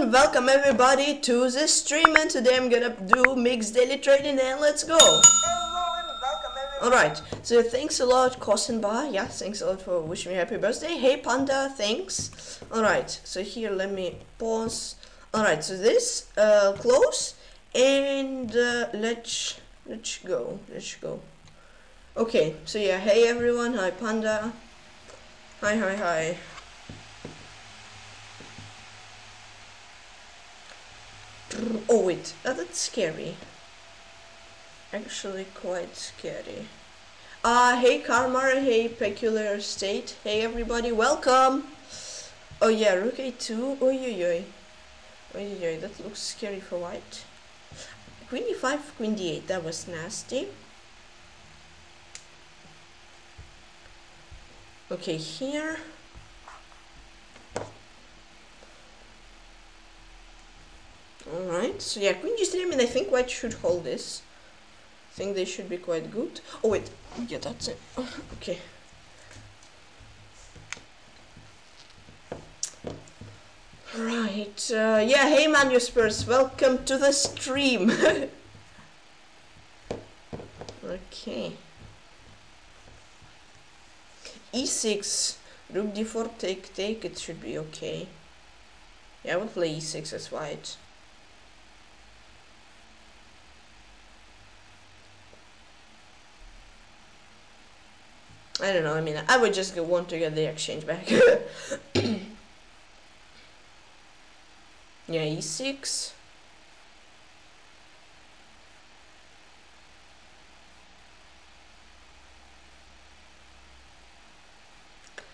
everyone, welcome everybody to the stream and today I'm gonna do mixed daily trading and let's go! Alright, so thanks a lot Kosenba, yeah, thanks a lot for wishing me happy birthday. Hey Panda, thanks. Alright, so here let me pause. Alright, so this, uh, close and uh, let's, let's go, let's go. Okay, so yeah, hey everyone, hi Panda. Hi, hi, hi. Oh wait, that's scary. Actually quite scary. Uh, hey Karmar, hey Peculiar State, hey everybody, welcome! Oh yeah, Rook A2, oi oi oi. Oi oi oi, that looks scary for white. Queen E5, Queen D8, that was nasty. Okay, here. Alright, so yeah, queen g3, I mean, I think white should hold this. I think they should be quite good. Oh, wait, yeah, that's it. okay. Right, uh, yeah, hey man, you Manuspers, welcome to the stream. okay. e6, rook d4, take, take, it should be okay. Yeah, I will play e6 as white. I don't know, I mean, I would just want to get the exchange back. yeah, e6.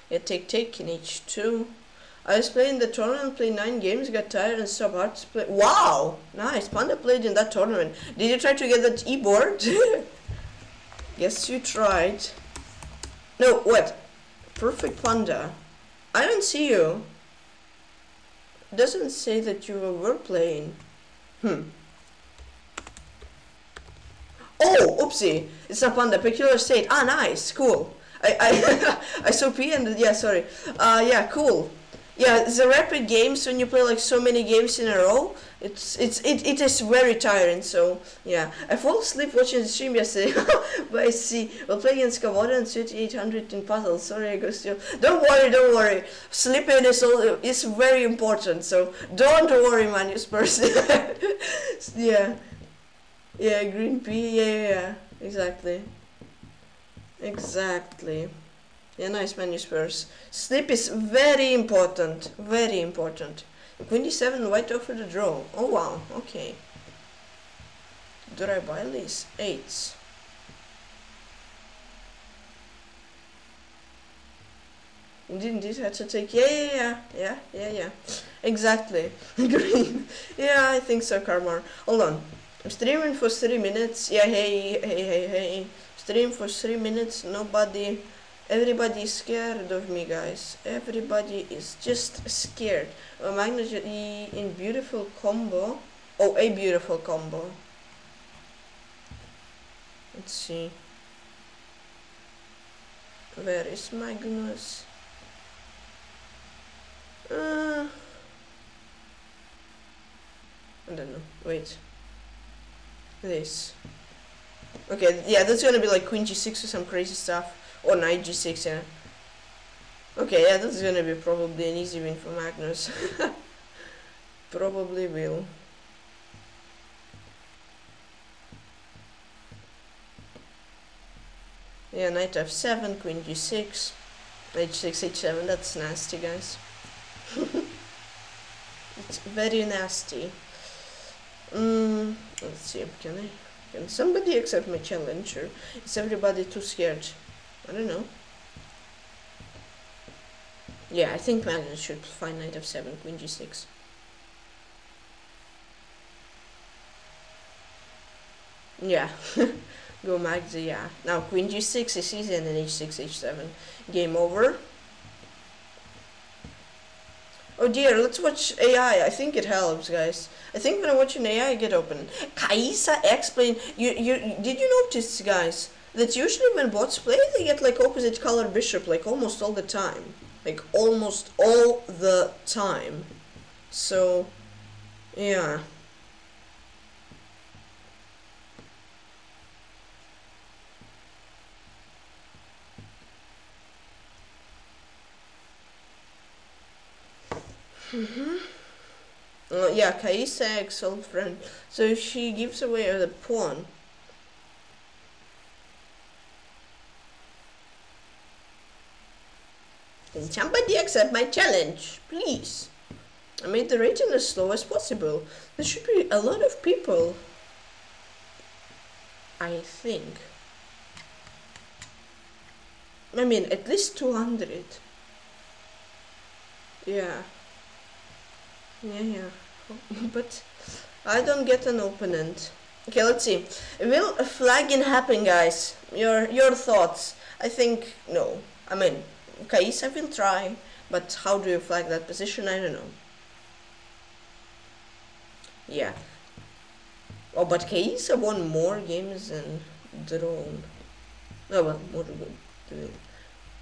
Yeah, take take in h2. I was playing the tournament, played nine games, got tired and stopped hard to play. Wow! Nice. Panda played in that tournament. Did you try to get that e-board? yes, you tried. No, what? Perfect Panda. I don't see you. Doesn't say that you were playing. Hmm. Oh, oopsie. It's not Panda. Peculiar State. Ah, nice. Cool. I, I, I saw P and, yeah, sorry. Uh, yeah, cool. Yeah, a rapid games when you play like so many games in a row. It's it's it, it is very tiring. So yeah, I fall asleep watching the stream yesterday. but I see we'll play against Kavoda and 3800 in puzzles. Sorry, I go still. Don't worry, don't worry. Sleeping is all is very important. So don't worry, man. You Spurs. yeah, yeah, green pea. Yeah, yeah, yeah, exactly, exactly. Yeah, nice menu Spurs. Sleep is very important. Very important. Queen d7 white over the draw. Oh wow, okay. Do I buy these? Eights. Indeed, indeed, had to take. Yeah, yeah, yeah, yeah, yeah, yeah. Exactly. Green. Yeah, I think so, Karmar. Hold on. I'm streaming for three minutes. Yeah, hey, hey, hey, hey. Stream for three minutes. Nobody Everybody is scared of me, guys. Everybody is just scared. A Magnus E in beautiful combo. Oh, a beautiful combo. Let's see. Where is Magnus? Uh, I don't know. Wait. This. Okay, yeah, that's gonna be like Queen G6 or some crazy stuff. Or knight g6, yeah. Okay, yeah, this is gonna be probably an easy win for Magnus. probably will. Yeah, knight f7, queen g6, h6, h7, that's nasty, guys. it's very nasty. Mm, let's see, can I? Can somebody accept my challenge, is everybody too scared? I don't know. Yeah, I think Magnus should find knight f7, queen g6. Yeah, go Max, yeah. Now queen g6 is easy and then h6, h7. Game over. Oh dear, let's watch AI. I think it helps, guys. I think when I watch an AI, I get open. Kaisa explain. You, you, did you notice, guys? That usually when bots play, they get like opposite color bishop like almost all the time. Like almost all the time. So Yeah. Mm-hmm. Uh, yeah, Kaisa ex-old friend. So she gives away the pawn. Can somebody accept my challenge, please? I made the rating as slow as possible. There should be a lot of people. I think. I mean, at least 200. Yeah. Yeah, yeah. but I don't get an opponent. Okay, let's see. Will flagging happen, guys? Your your thoughts? I think no. I mean, Kaisa will try, but how do you flag that position? I don't know. Yeah. Oh, but Kaisa won more games than Drone. Oh well, more.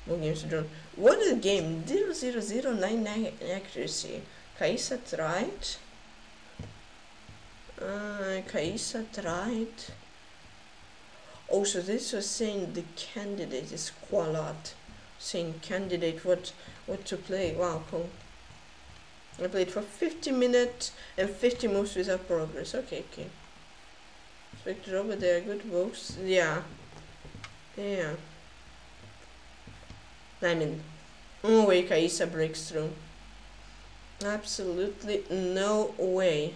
More games than Drone. What the game? 00099 accuracy. Kaisa tried. Uh, Kaisa tried. Oh, so this was saying the candidate is Qualat. Saying candidate what what to play. Wow, cool. I played for 50 minutes and 50 moves without progress. Okay, okay. Spectre over there, good moves. Yeah. Yeah. I mean, no way Kaisa breaks through. Absolutely no way.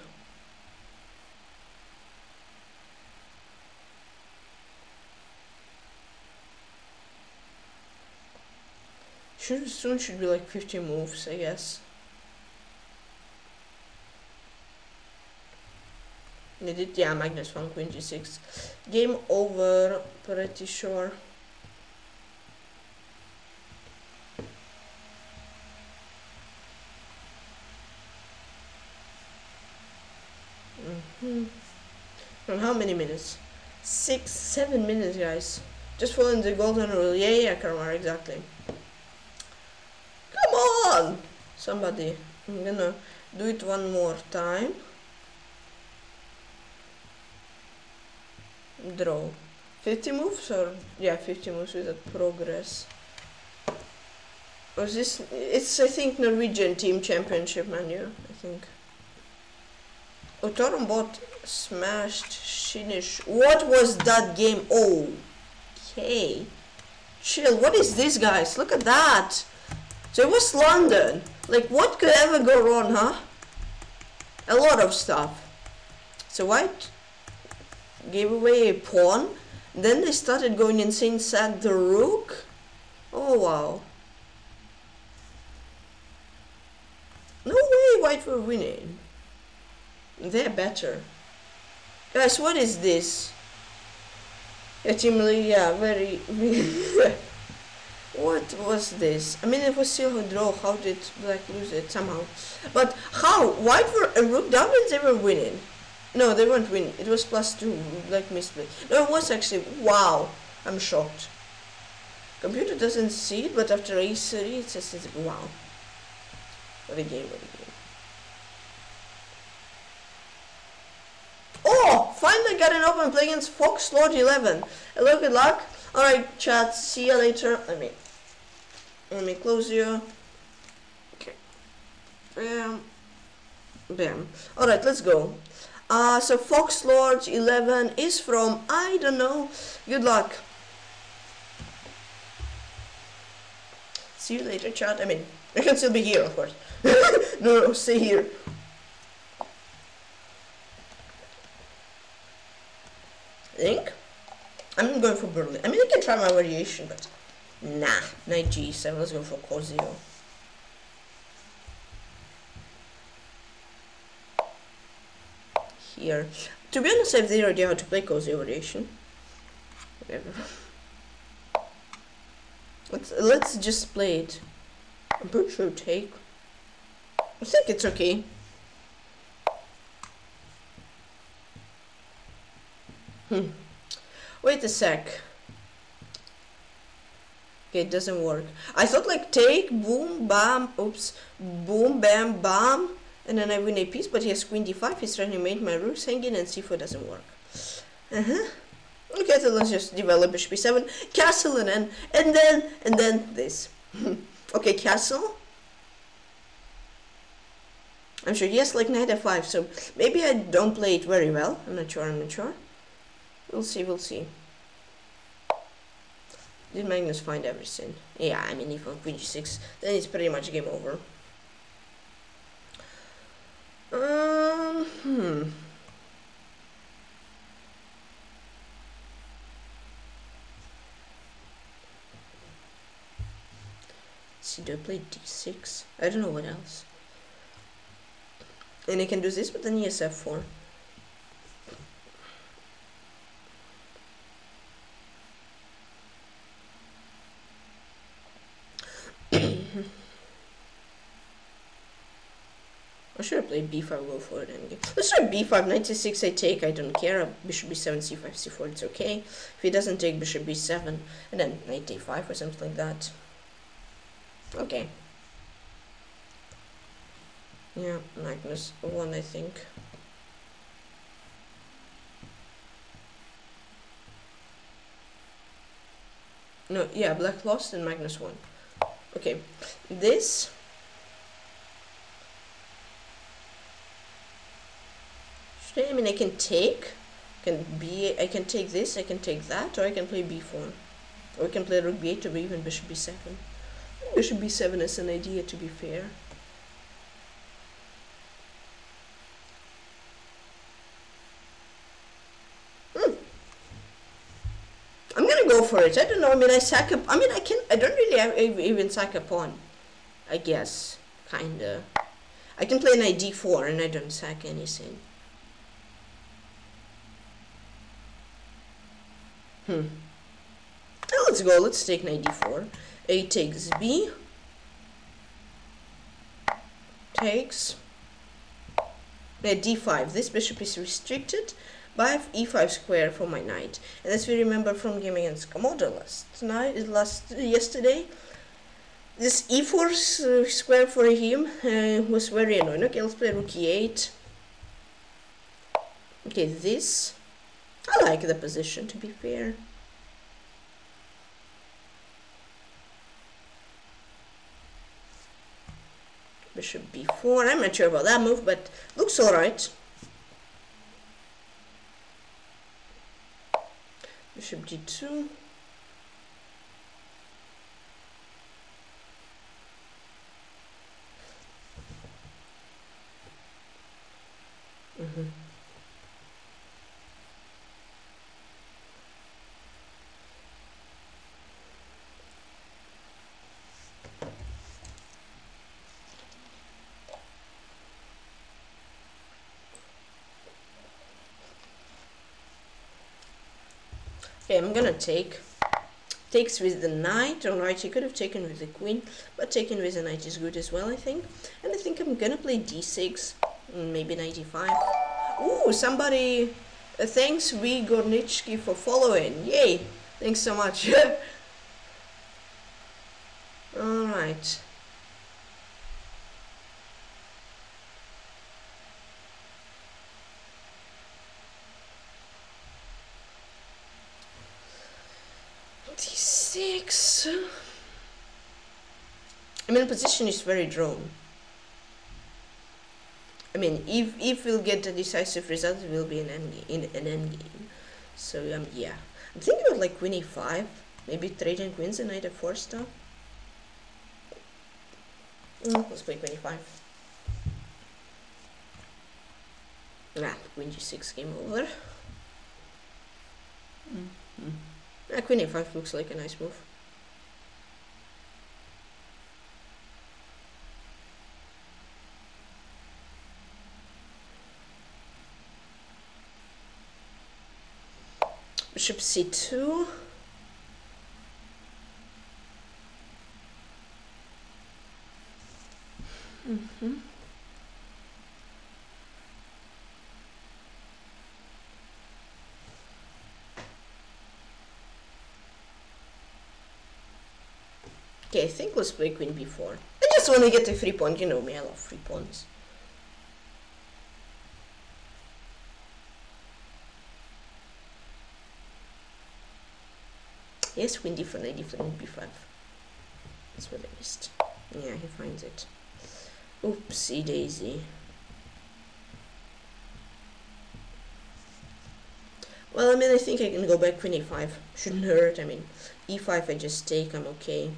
Should soon should be like 50 moves, I guess. They did, yeah, Magnus Funk 26. Game over, pretty sure. Mm hmm And how many minutes? Six, seven minutes, guys. Just following the golden rule. Yeah, yeah, Karmar, exactly. Somebody. I'm gonna do it one more time. Draw. 50 moves or? Yeah, 50 moves without progress. Was this? It's, I think, Norwegian team championship menu, I think. Otorumbot smashed Shinish. What was that game? Oh, okay. Chill. What is this, guys? Look at that. So it was London. Like, what could ever go wrong, huh? A lot of stuff. So White gave away a pawn. Then they started going insane, sacked the rook. Oh, wow. No way White were winning. They're better. Guys, what is this? Ultimately, yeah, very... what was this? I mean, it was still a draw. How did Black lose it? Somehow. But how? White were a rook down and they were winning. No, they weren't winning. It was plus two. Black missed it. No, it was actually... Wow. I'm shocked. Computer doesn't see it, but after A3 it says, wow. What a game, what a game. Oh, finally got an open play against Fox Lord 11. Hello, good luck. Alright, chat, see you later. Let me, let me close you. Okay. Bam. Bam. Alright, let's go. Uh, so Fox Lord 11 is from, I don't know. Good luck. See you later, chat. I mean, I can still be here, of course. no, no, stay here. I think. I'm going for Berlin. I mean, I can try my variation, but nah. Knight G7, let's go for Cozio. Here. To be honest, I have zero idea how to play Cozio variation. Whatever. Let's, let's just play it. I'm pretty sure take. I think it's okay. Hmm. Wait a sec. Okay, it doesn't work. I thought like take, boom, bam, oops, boom, bam, bam, And then I win a piece, but he has queen d5. He's trying to make my rooks hanging, and c4 doesn't work. Uh-huh. Okay, so let's just develop bishop b7, castle, and then, and then, and then this. okay, castle. I'm sure has like knight f5, so maybe I don't play it very well. I'm not sure, I'm not sure. We'll see, we'll see. Did Magnus find everything? Yeah, I mean, if on queen g6, then it's pretty much game over. Um, hmm. see, do I play d6? I don't know what else. And I can do this, but then yes, f4. Or should I play b5, go for it endgame? Let's try b5, 96 I take, I don't care. Bishop b7, c5, c4, it's okay. If he doesn't take bishop b7, and then knight a5 or something like that. Okay. Yeah, Magnus won, I think. No, yeah, Black lost and Magnus won. Okay, this should I, I mean I can take can be I can take this, I can take that, or I can play b4. Or I can play rook b8 or even bishop b7. Bishop b7 is an idea to be fair. Hmm. I'm gonna go for it. I don't know. I mean, I sack up. I mean, I can. I don't really even sack a pawn. I guess, kinda. I can play knight d4 and I don't sack anything. Hmm. let's go. Let's take knight d4. A takes B. Takes Knight d5. This bishop is restricted by e5 square for my knight. And as we remember from game against Komodo last night, last yesterday, this e4 square for him uh, was very annoying. Okay, let's play rook e8. Okay, this. I like the position, to be fair. Bishop b4. I'm not sure about that move, but looks alright. Bishop d2. Mm-hmm. Okay, I'm take. Takes with the knight. Alright, he could have taken with the queen, but taking with the knight is good as well, I think. And I think I'm gonna play d6, mm, maybe 95. Ooh, somebody... Uh, thanks, V. Gornitsky, for following. Yay! Thanks so much. Alright. 26. I mean, position is very drawn. I mean, if if we'll get a decisive result, it will be an end in an end game. So um, yeah, I'm thinking of like queen e5, maybe trading queens and knight f4 stuff. Mm, let's play queen e5. Nah, queen g6 game over. Mm -hmm. Yeah, queen a5 looks like a nice move. Bishop c2. Mm-hmm. Okay, I think let's play queen b4. I just want to get a free pawn. You know me, I love free pawns. D4, knight d4, and b5. That's what I missed. Yeah, he finds it. Oopsie daisy. Well, I mean, I think I can go back queen a5. Shouldn't hurt. I mean, e5 I just take, I'm okay.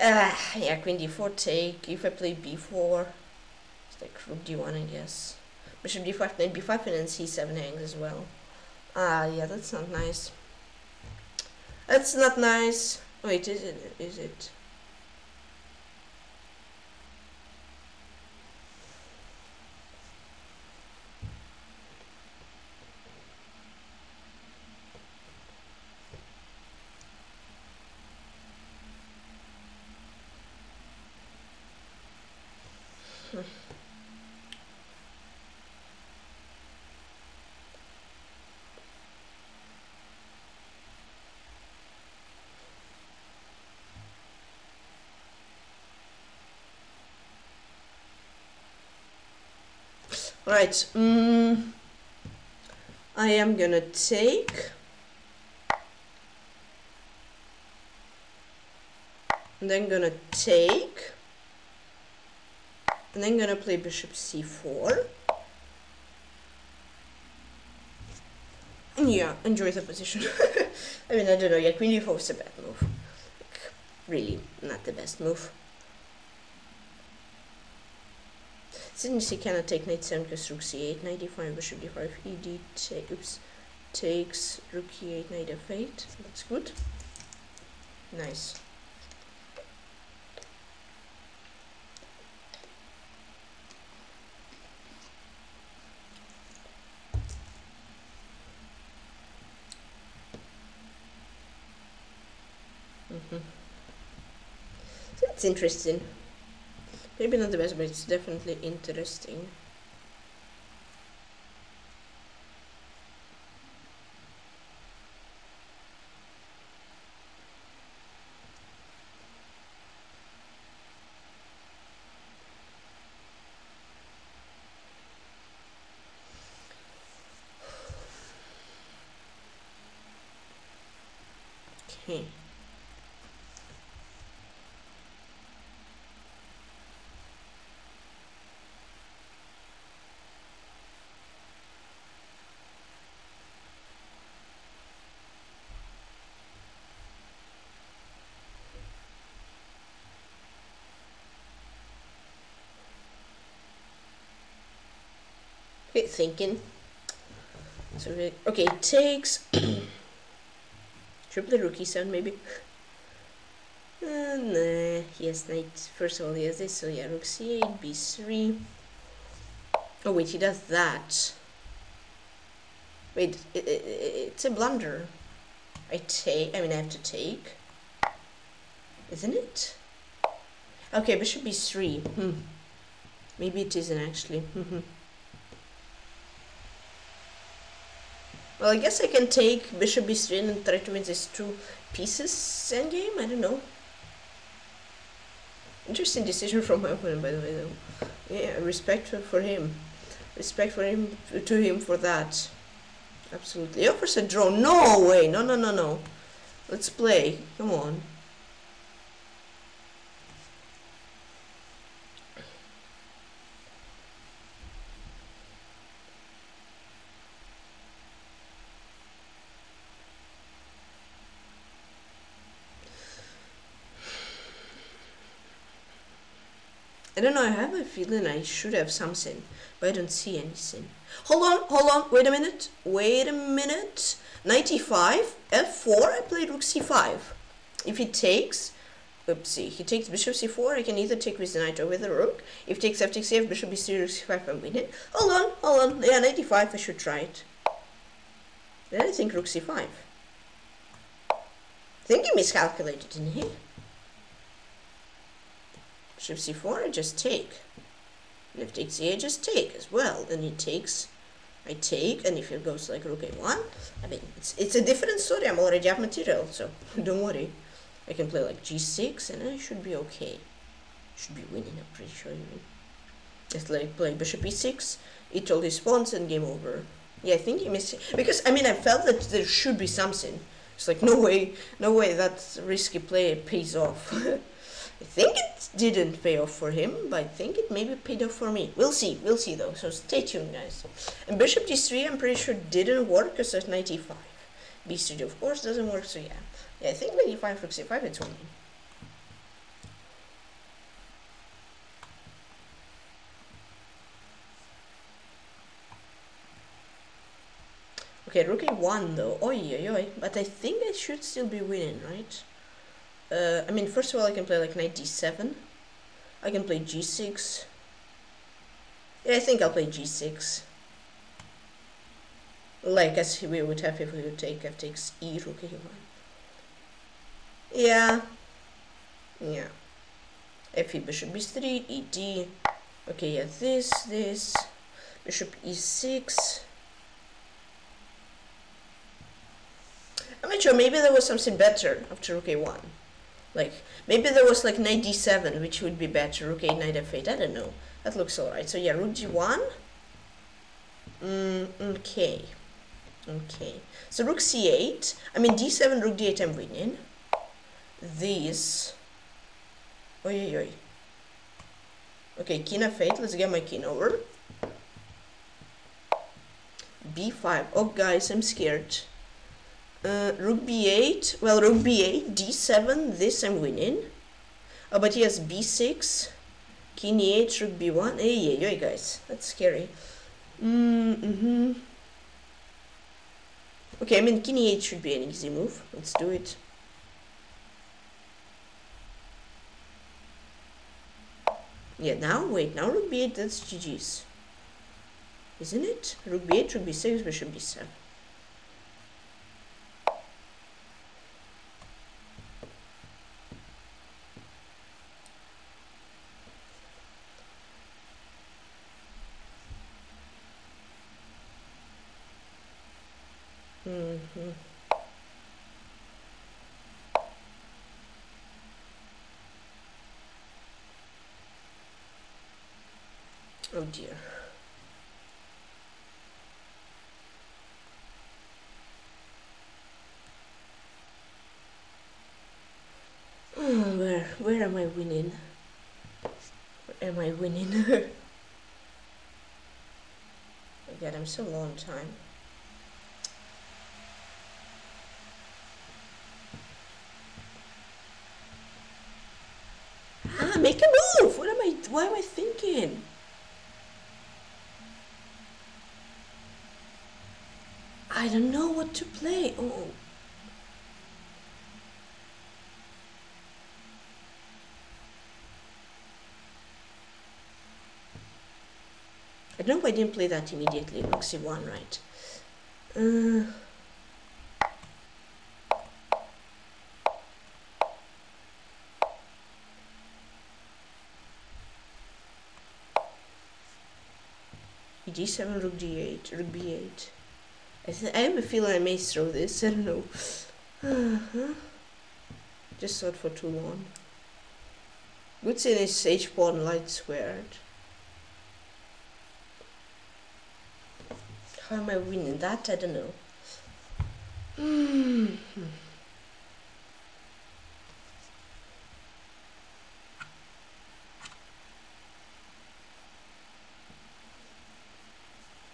Ah, yeah, queen d4 take. If I play b4, it's like rook d1, I guess. Bishop d5, knight b5, and then c7 hangs as well. Ah, yeah, that's not nice. That's not nice. Wait, is it? Is it? Right. Mm, I am gonna take. And then gonna take. And then gonna play bishop c4. Yeah, enjoy the position. I mean, I don't know yet. Queen d4 is a bad move. Like, really, not the best move. Since he cannot take knight 7 because rook c8, knight d5, bishop d5, ed ta oops, takes rook e8, knight f8. That's good. Nice. Mm -hmm. That's interesting. Maybe not the best, but it's definitely interesting. Okay. Okay, thinking. So okay, takes triple rookie sound maybe. And uh, yes, knight. First of all, he has this. So yeah, rook c8, b3. Oh wait, he does that. Wait, it, it, it's a blunder. I take. I mean, I have to take. Isn't it? Okay, bishop b3. Hmm. Maybe it isn't actually. Well, I guess I can take bishop b3 and try to win these two pieces endgame. I don't know. Interesting decision from my opponent, by the way, though. Yeah, respect for him. Respect for him to him for that. Absolutely. He offers a draw. No way. No, no, no, no. Let's play. Come on. I don't know, I have a feeling I should have something, but I don't see anything. Hold on, hold on, wait a minute, wait a minute. 95, f4, I played rook c5. If he takes, oopsie, he takes bishop c4, I can either take with the knight or with the rook. If he takes f takes f, bishop b3, rook c5, I'm winning. Hold on, hold on, yeah, 95, I should try it. Then I think rook c5. I think he miscalculated, didn't he? Bishop c4, I just take. And if takes a, I just take as well. Then he takes, I take, and if it goes like rook a1, I mean, it's, it's a different story. I'm already up material, so don't worry. I can play like g6, and I should be okay. Should be winning, I'm pretty sure you even. Just like play bishop e6, eat all pawns, and game over. Yeah, I think he missed it. because I mean I felt that there should be something. It's like no way, no way that risky play pays off. I think it didn't pay off for him, but I think it maybe paid off for me. We'll see, we'll see though. So stay tuned, guys. And Bishop d3, I'm pretty sure didn't work because at 95. B3 of course doesn't work, so yeah. Yeah, I think 95 rook c5 it's winning. Okay, rook e1 though. Oi, oi, oi. But I think I should still be winning, right? Uh, I mean, first of all, I can play like knight d7. I can play g6. Yeah, I think I'll play g6. Like as we would have if we would take f takes e, rook e1. Yeah. Yeah. f e bishop b3, e d. Okay, yeah, this, this. Bishop e6. I'm not sure, maybe there was something better after rook a1. Like, maybe there was like knight d7, which would be better, rook a knight f8, I don't know. That looks alright. So yeah, rook g1. Mm, okay. Okay. So rook c8. I mean, d7, rook d8, I'm winning. This. Oi, oi, oi. Okay, king f8, let's get my king over. b5. Oh, guys, I'm scared. Uh, rook b8. Well, rook b8, d7. This I'm winning. Oh, but he has b6. King e8, rook b1. Hey, yeah, yeah, guys. That's scary. Mm hmm Okay, I mean, king e8 should be an easy move. Let's do it. Yeah, now, wait, now rook b8, that's GG's. Isn't it? Rook b8, rook b6, bishop b7. Mm-hmm. Oh dear. Oh, where where am I winning? Where am I winning? oh I'm so long time. Ah, make a move! What am I what am I thinking? I don't know what to play. Oh. I don't know I didn't play that immediately. Rook c1, right? Uh, d7, rook d8, rook b8. I, th I have a feeling I may throw this, I don't know. Uh -huh. Just thought for too long. Good thing is h pawn light squared. How am I winning that? I don't know. -hmm.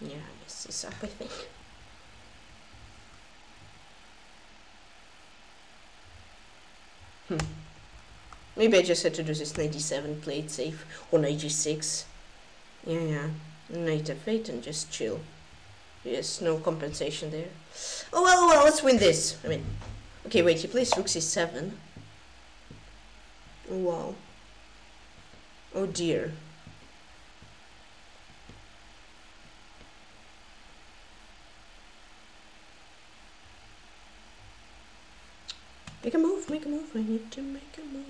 Yeah, this up, I think. Hmm. Maybe I just had to do this 97 play it safe or 96. Yeah, yeah. Knight f8 and just chill. Yes, no compensation there. Oh well, well, let's win this. I mean, okay, wait, he plays rook c7. Oh, wow. Oh dear. Make a move, make a move. I need to make a move.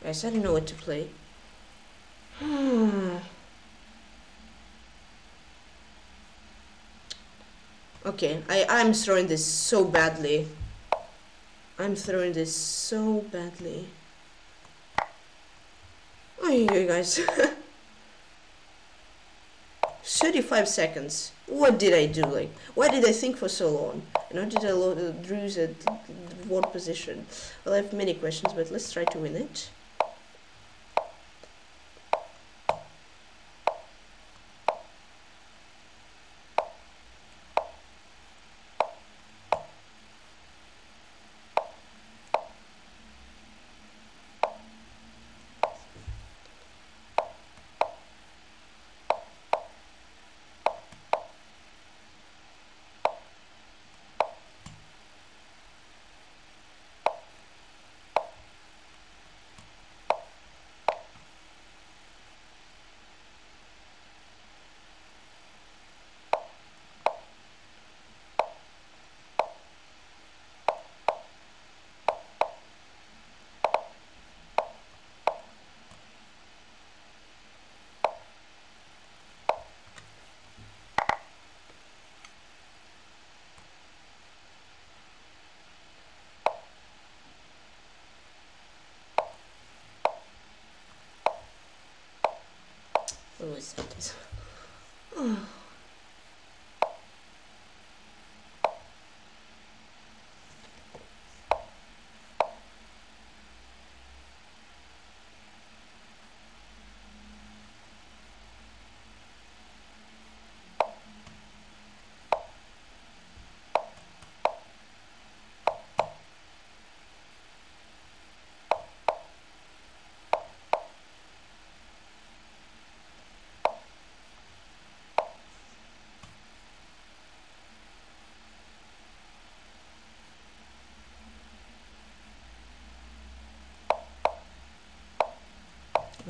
Guys, I don't know what to play. Okay, I, I'm throwing this so badly. I'm throwing this so badly. Oh, you guys. 35 seconds. What did I do? Like, why did I think for so long? And how did I uh, lose at one position? Well, I have many questions, but let's try to win it.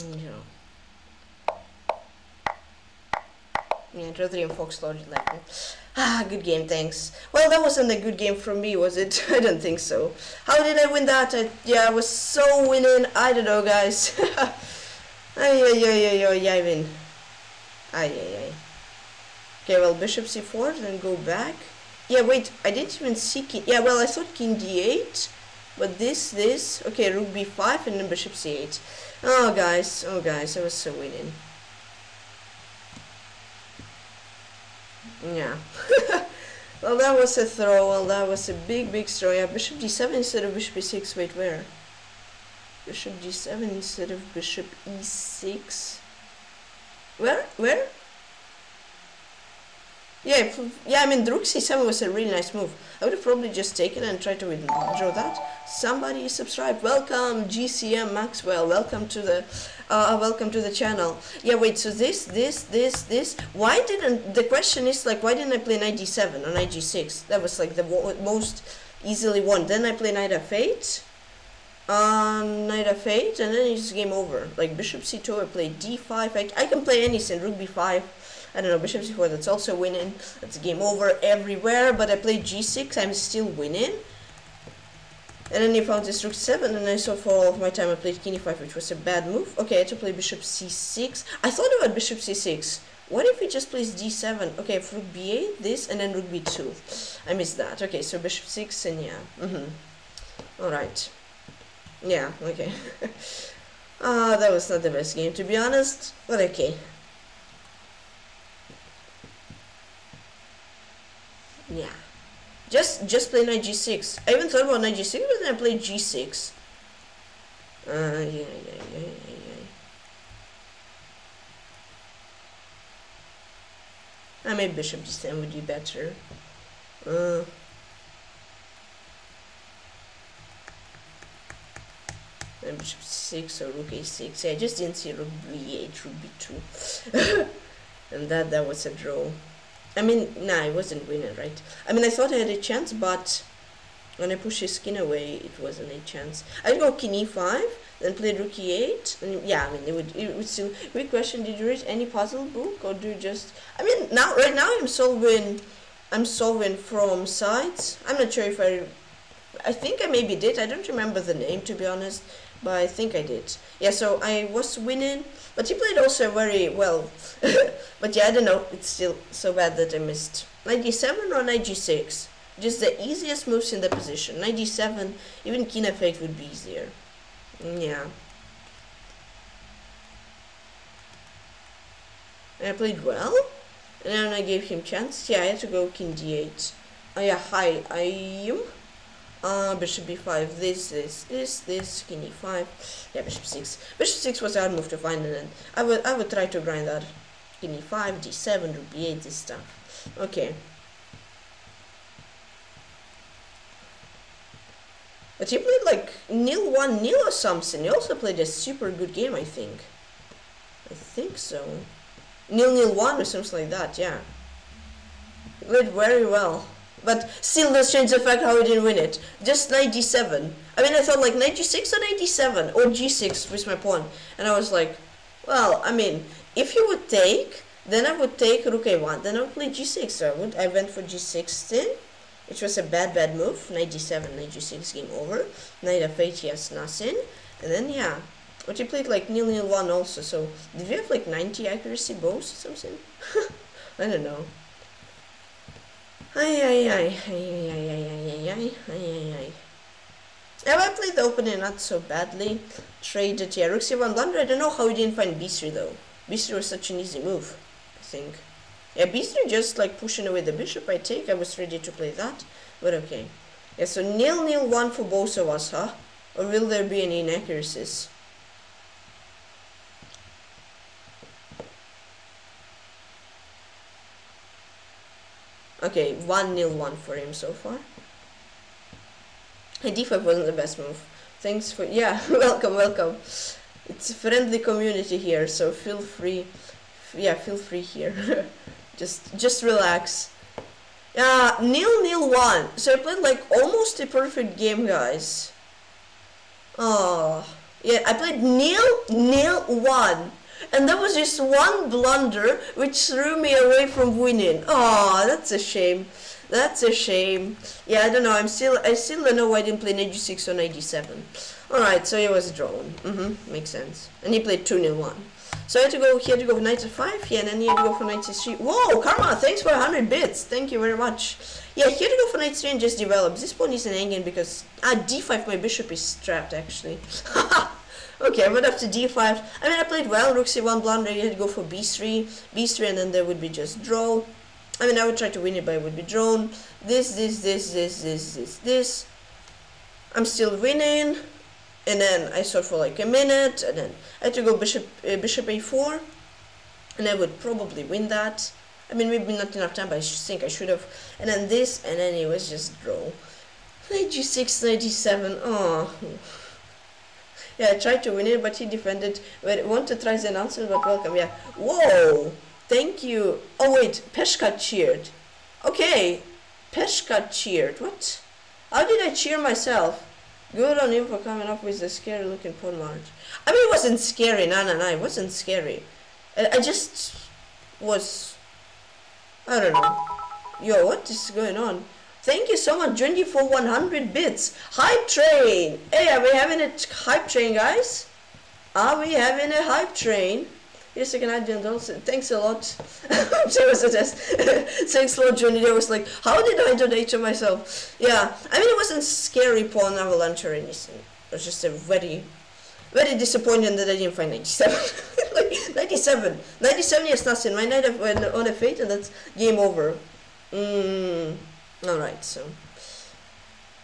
Yeah. Yeah, Rodri and Fox loaded like Ah, good game, thanks. Well, that wasn't a good game from me, was it? I don't think so. How did I win that? I, yeah, I was so winning. I don't know, guys. ay, ay, ay, ay, ay, I win. Ay, ay, ay. Okay, well, bishop c4, then go back. Yeah, wait, I didn't even see king. Yeah, well, I thought king d8, but this, this. Okay, rook b5 and then bishop c8. Oh, guys. Oh, guys. I was so winning. Yeah. well, that was a throw. Well, that was a big, big throw. Yeah, bishop d7 instead of bishop e6. Wait, where? Bishop d7 instead of bishop e6. Where? Where? Yeah, yeah, I mean, rook c7 was a really nice move. I would have probably just taken and tried to withdraw that. Somebody subscribe. Welcome, GCM Maxwell. Welcome to the, uh, welcome to the channel. Yeah, wait, so this, this, this, this. Why didn't, the question is like, why didn't I play knight d7 or knight g6? That was like the most easily won. Then I play knight f8. Um, knight f8, and then it's game over. Like bishop c2, I play d5. I, I can play anything, rook b5. I don't know, bishop c4, that's also winning. That's game over everywhere, but I played g6, I'm still winning. And then he found this rook 7, and I saw for all of my time I played king e5, which was a bad move. Okay, I had to play bishop c6. I thought about bishop c6. What if he just plays d7? Okay, rook b8, this, and then rook b2. I missed that. Okay, so bishop 6, and yeah. Mm-hmm. Alright. Yeah, okay. Ah, uh, that was not the best game, to be honest, but okay. Yeah. Just just play knight g6. I even thought about knight g6, but then I played g6. Uh, yeah, yeah, yeah, yeah, yeah. I made bishop g7 would be better. Uh. And bishop 6 or rook a6. Yeah, I just didn't see rook b8, rook b2. and that, that was a draw. I mean, nah, I wasn't winning, right? I mean, I thought I had a chance, but when I pushed his skin away, it wasn't a chance. I'd go king e5, then played rook e8, and yeah, I mean, it would, it would still... Quick question, did you read any puzzle book, or do you just... I mean, now, right now I'm solving, I'm solving from sides. I'm not sure if I... I think I maybe did, I don't remember the name, to be honest, but I think I did. Yeah, so I was winning, but he played also very well. but yeah, I don't know. It's still so bad that I missed 97 or 96? Just the easiest moves in the position. 97, even king f8 would be easier. Mm, yeah. I played well, and then I gave him chance. Yeah, I had to go king d8. Oh yeah, hi, I am. Uh, bishop b5, this, this, this, this, king e5, yeah, bishop 6. Bishop 6 was our move to find an end. I would, I would try to grind that. King e5, d7, rook b8, this stuff. Okay. But he played like nil 1 nil or something. He also played a super good game, I think. I think so. Nil nil 1 or something like that, yeah. He played very well. But still does change the fact how he didn't win it. Just 97. I mean, I thought like 96 or 97 or g6 with my pawn. And I was like, well, I mean, if you would take, then I would take rook a1. Then I would play g6. So I, would, I went for g6 then, which was a bad, bad move. Knight d7, knight g6, game over. Knight f8, yes, nothing. And then, yeah. But you played like nil nil 1 also. So did we have like 90 accuracy both or something? I don't know. Ay, ay, ay, ay, ay, ay, ay, ay, ay, ay. Yeah, I played the opening not so badly. Traded, yeah, rook c1 blunder. I don't know how he didn't find b3 though. b3 was such an easy move, I think. Yeah, b3 just like pushing away the bishop I take. I was ready to play that, but okay. Yeah, so nil nil one for both of us, huh? Or will there be any inaccuracies? Okay, 1 nil 1 for him so far. d5 wasn't the best move. Thanks for, yeah, welcome, welcome. It's a friendly community here, so feel free, yeah, feel free here. just, just relax. Yeah, nil nil 1. So I played like almost a perfect game, guys. Oh, yeah, I played nil nil 1 and that was just one blunder which threw me away from winning. Oh, that's a shame. That's a shame. Yeah, I don't know. I'm still I still don't know why I didn't play 96 or 97. Alright, so he was drawn. Mm-hmm. Makes sense. And he played 2 nil 1. So I had to go he had to go for 95, yeah, and then he had to go for 93. Whoa, Karma, thanks for 100 bits. Thank you very much. Yeah, he had to go for 93 and just develop. This pawn is an hanging because ah d5 my bishop is trapped actually. Okay, I went up to d5. I mean, I played well. Rook c1 blunder. You had to go for b3, b3, and then there would be just draw. I mean, I would try to win it, but it would be drawn. This, this, this, this, this, this, this. I'm still winning. And then I sort for like a minute, and then I had to go bishop, uh, bishop a4, and I would probably win that. I mean, maybe not enough time, but I think I should have. And then this, and then it was just draw. Knight g6, knight g7. Oh. Yeah, I tried to win it, but he defended. Wait, want to try the announcement, but welcome. Yeah. Whoa! Thank you. Oh wait, Peshka cheered. Okay, Peshka cheered. What? How did I cheer myself? Good on him for coming up with the scary looking pawn march. I mean, it wasn't scary. No, no, no. It wasn't scary. I, I just was. I don't know. Yo, what is going on? Thank you so much, Junji, for 100 bits. Hype train. Hey, are we having a hype train, guys? Are we having a hype train? Yes, I can add also. Thanks a lot. so was a test. Thanks a lot, Junji. I was like, how did I donate to myself? Yeah, I mean, it wasn't scary pawn avalanche or anything. It was just a very, very disappointing that I didn't find 97. like, 97. 97 is nothing. My knight went on a fate and that's game over. Mmm. Alright, so.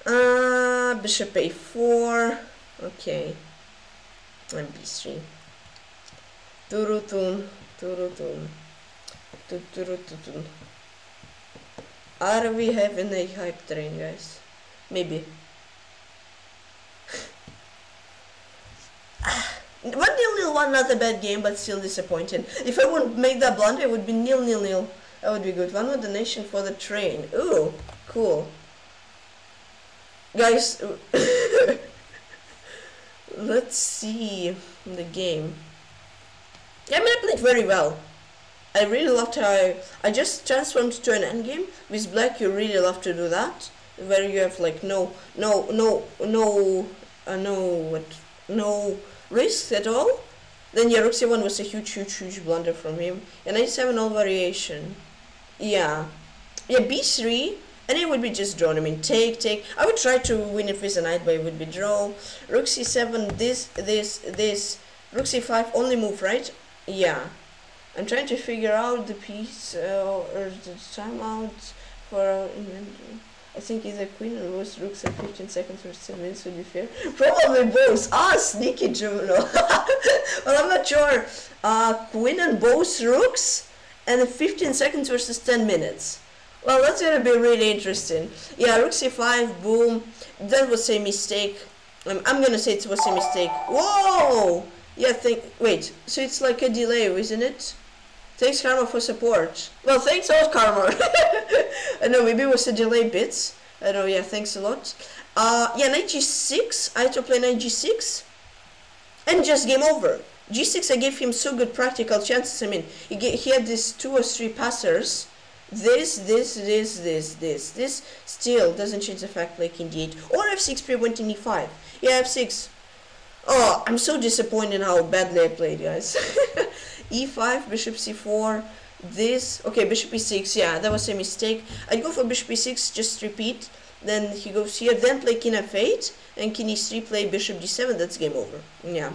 Uh, bishop a4. Okay. And b3. Turutun. Turutun. Turutun. Are we having a hype train, guys? Maybe. One nil nil one, not a bad game, but still disappointing. If I wouldn't make that blunder, it would be nil nil nil. That would be good. One more donation for the train. Ooh, cool. Guys, let's see the game. I mean, I played very well. I really loved how I, I just transformed to an endgame. With black, you really love to do that. Where you have like no, no, no, no, uh, no, what, no risk at all. Then Yaruxia one was a huge, huge, huge blunder from him. And 97 all variation. Yeah. yeah, b3, and it would be just drawn. I mean, take, take. I would try to win it with a knight, but it would be draw. Rook c7, this, this, this. Rook c5, only move, right? Yeah. I'm trying to figure out the piece uh, or the timeout for our inventory. I think either queen or rose rooks at 15 seconds or 10 minutes would be fair. Probably both. Ah, sneaky Juno. well, I'm not sure. Uh, queen and both rooks and 15 seconds versus 10 minutes. Well, that's gonna be really interesting. Yeah, rook c5, boom. That was a mistake. Um, I'm gonna say it was a mistake. Whoa! Yeah, think. Wait, so it's like a delay, isn't it? Thanks, Karma, for support. Well, thanks a lot, Karma. I know, maybe it was a delay bits. I know, yeah, thanks a lot. Uh, yeah, knight g6. I had to play knight g6. And just game over. G6, I gave him so good practical chances. I mean, he, he had these two or three passers. This, this, this, this, this. This still doesn't change the fact like in d8. Or f6 pre went in e5. Yeah, f6. Oh, I'm so disappointed how badly I played, guys. e5, bishop c4, this, okay, bishop e6, yeah, that was a mistake. I'd go for bishop e6, just repeat, then he goes here, then play king f8, and king e3, play bishop d7, that's game over, yeah.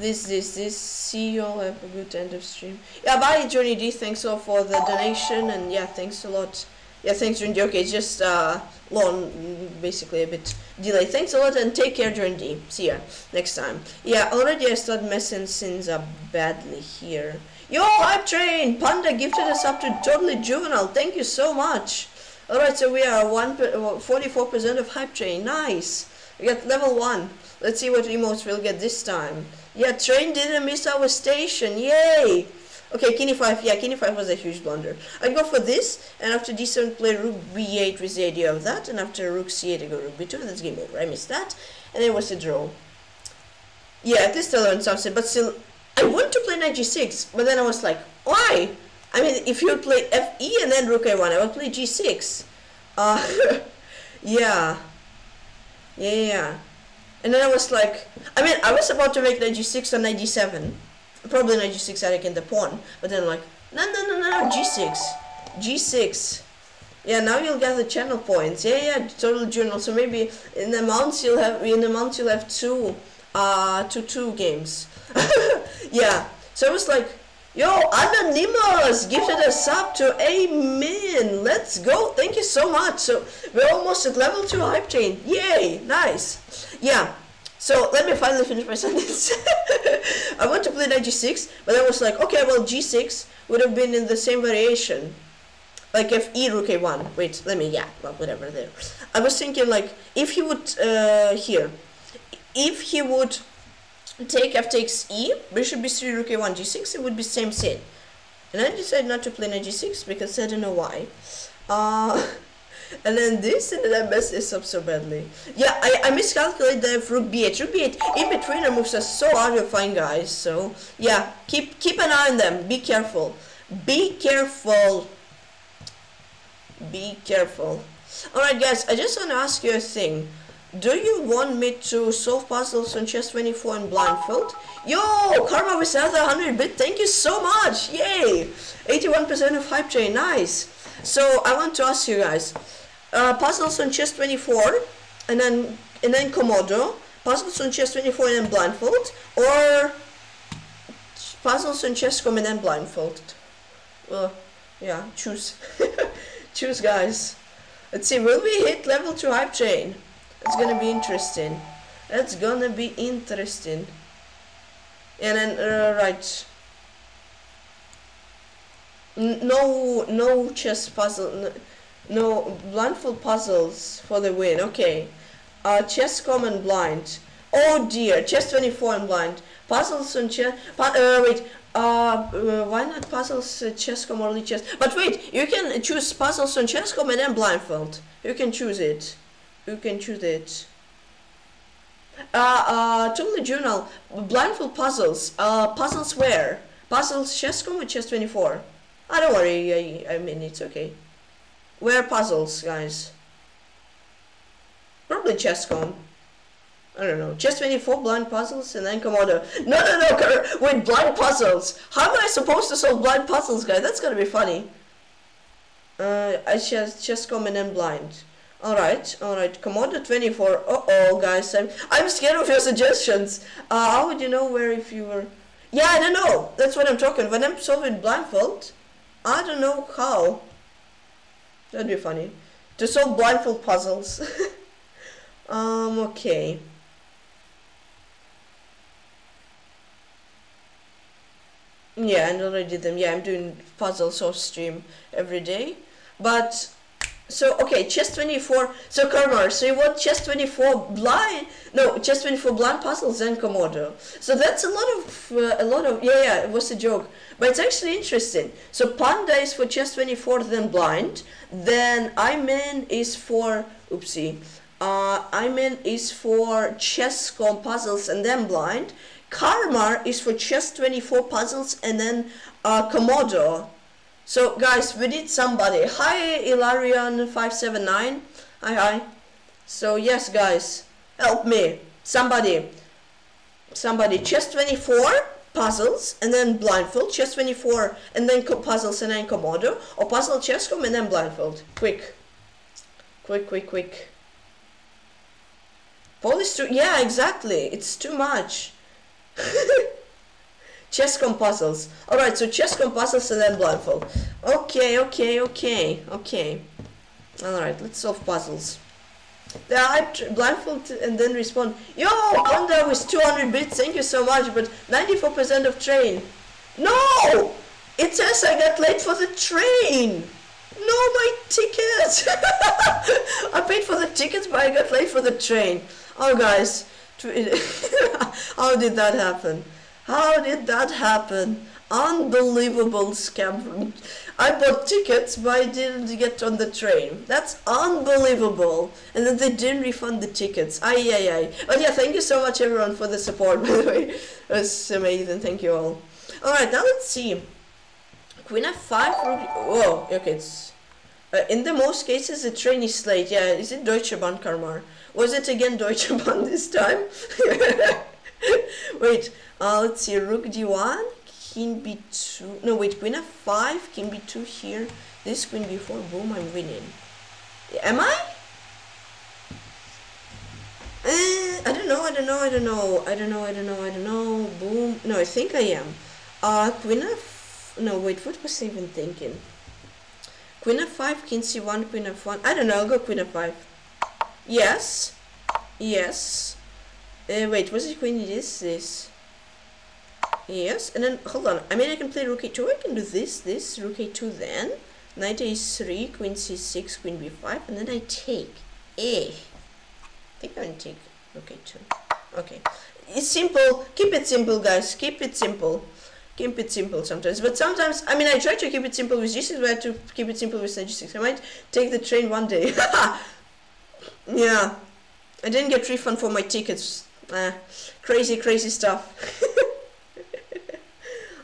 This, this, this, see you all, have a good end of stream. Yeah, bye, Johnny D, thanks all for the donation, and yeah, thanks a lot. Yeah, thanks, Johnny D, okay, just, uh, long, basically a bit delay. Thanks a lot and take care, D. See ya next time. Yeah, already I started messing things up badly here. Yo, Hype Train! Panda gifted us up to Totally Juvenile. Thank you so much. Alright, so we are one 44% of Hype Train. Nice. We got level 1. Let's see what emotes we'll get this time. Yeah, Train didn't miss our station. Yay! Okay, king e5, yeah, king e5 was a huge blunder. I go for this, and after d7 play rook b8 with the idea of that, and after rook c8 I go rook b2, that's game over. I missed that, and it was a draw. Yeah, at least I learned something, but still, I want to play knight g6, but then I was like, why? I mean, if you play fe and then rook a1, I would play g6. Uh, yeah. Yeah, yeah. And then I was like, I mean, I was about to make knight g6 and knight g7 probably not g6 Attic in the pawn, but then like, no, no, no, no, g6, g6. Yeah, now you'll get the channel points. Yeah, yeah, total journal. So maybe in the month you'll have in the month you'll have two, uh, two two games. yeah. So it was like, yo, Anonymous gifted a sub to Amen. Let's go. Thank you so much. So we're almost at level two hype train. Yay, nice. Yeah. So let me finally finish my sentence. I want to play knight g6, but I was like, okay, well g6 would have been in the same variation. Like if e rook a1. Wait, let me, yeah, well, whatever there. I was thinking like, if he would, uh, here, if he would take f takes e, bishop b3, rook a1, g6, it would be same thing. And I decided not to play knight g6 because I don't know why. Uh, and then this and then I messed this up so badly. Yeah, I, I miscalculated the rook b8. Rook b8 in between our moves are so fine, guys. So yeah, keep keep an eye on them. Be careful. Be careful. Be careful. Alright guys, I just want to ask you a thing. Do you want me to solve puzzles on chess 24 and blindfold? Yo, Karma with another 100 bit, thank you so much! Yay! 81% of hype train, nice! So I want to ask you guys, uh, puzzles on chess 24 and then and then Komodo, puzzles on chess 24 and then blindfold, or puzzles on chess.com and then blindfold. Well, yeah, choose. choose, guys. Let's see, will we hit level 2 hype train? It's gonna be interesting. It's gonna be interesting. And then, uh, right. No, no chess puzzle. No, blindfold puzzles for the win. Okay. Uh, chess common blind. Oh dear, chess 24 and blind. Puzzles on chess. uh, wait. Uh, uh, why not puzzles uh, chess.com or chess? But wait, you can choose puzzles on chess.com and then blindfold. You can choose it. You can choose it. Uh, uh, totally journal. Blindfold puzzles. Uh, puzzles where? Puzzles chess.com or chess 24? I don't worry. I, I mean, it's okay. Where puzzles, guys? Probably Chess.com. I don't know. Chess 24 blind puzzles and then Komodo. No, no, no, wait, blind puzzles. How am I supposed to solve blind puzzles, guys? That's gonna be funny. Uh, I just just come in and blind. All right, all right. Commander 24. Uh oh, guys, I'm I'm scared of your suggestions. Uh, how would you know where if you were? Yeah, I don't know. That's what I'm talking. When I'm solving blindfold, I don't know how. That'd be funny. To solve blindfold puzzles. um. Okay. Yeah, I already did them. Yeah, I'm doing puzzles off stream every day. But so okay, chess 24. So Karmar, so you want chess 24 blind? No, chess 24 blind puzzles and Komodo. So that's a lot of uh, a lot of yeah yeah. It was a joke, but it's actually interesting. So Panda is for chess 24, then blind. Then Iman is for oopsie. Uh, Iman is for chess.com puzzles and then blind. Karmar is for chess 24 puzzles and then uh, Komodo. So guys, we need somebody. Hi Ilarion579. Hi hi. So yes guys, help me. Somebody. Somebody. Chess 24 puzzles and then blindfold. Chess 24 and then puzzles and then Komodo. Or puzzle chess.com and then blindfold. Quick. Quick, quick, quick. Polish too. Yeah, exactly. It's too much. Chess.com puzzles. Alright, so Chess.com puzzles and then blindfold. Okay, okay, okay, okay. Alright, let's solve puzzles. The hype blindfold and then respond. Yo, Panda with 200 bits, thank you so much, but 94% of train. No! It says I got late for the train! No, my tickets! I paid for the tickets, but I got late for the train. Oh, guys, how did that happen? How did that happen? Unbelievable scam. I bought tickets, but I didn't get on the train. That's unbelievable. And then they didn't refund the tickets. Ay, ay, ay. But yeah, thank you so much, everyone, for the support, by the way. It was amazing. Thank you all. Alright, now let's see. Queen f5, Whoa, okay, it's... Uh, in the most cases, the train is late. Yeah, is it Deutsche Bahn, Karmar? Was it again Deutsche Bahn this time? Wait, let's see, rook d1, king b2, no wait, queen f5, king b2 here, this queen b4, boom, I'm winning. Am I? Uh, I don't know, I don't know, I don't know, I don't know, I don't know, I don't know, boom, no, I think I am. Uh, queen f, no, wait, what was I even thinking? Queen f5, king c1, queen f1, I don't know, I'll go queen f5. Yes, yes, uh, wait, was it queen this, this? Yes, and then, hold on, I mean I can play rook a2, I can do this, this, rook a2 then, knight a3, queen c6, queen b5, and then I take, eh, I think I'm gonna take rook a2, okay, it's simple, keep it simple guys, keep it simple, keep it simple sometimes, but sometimes, I mean I try to keep it simple with g6, but I to keep it simple with knight g6, I might take the train one day, yeah, I didn't get refund for my tickets, uh, crazy, crazy stuff.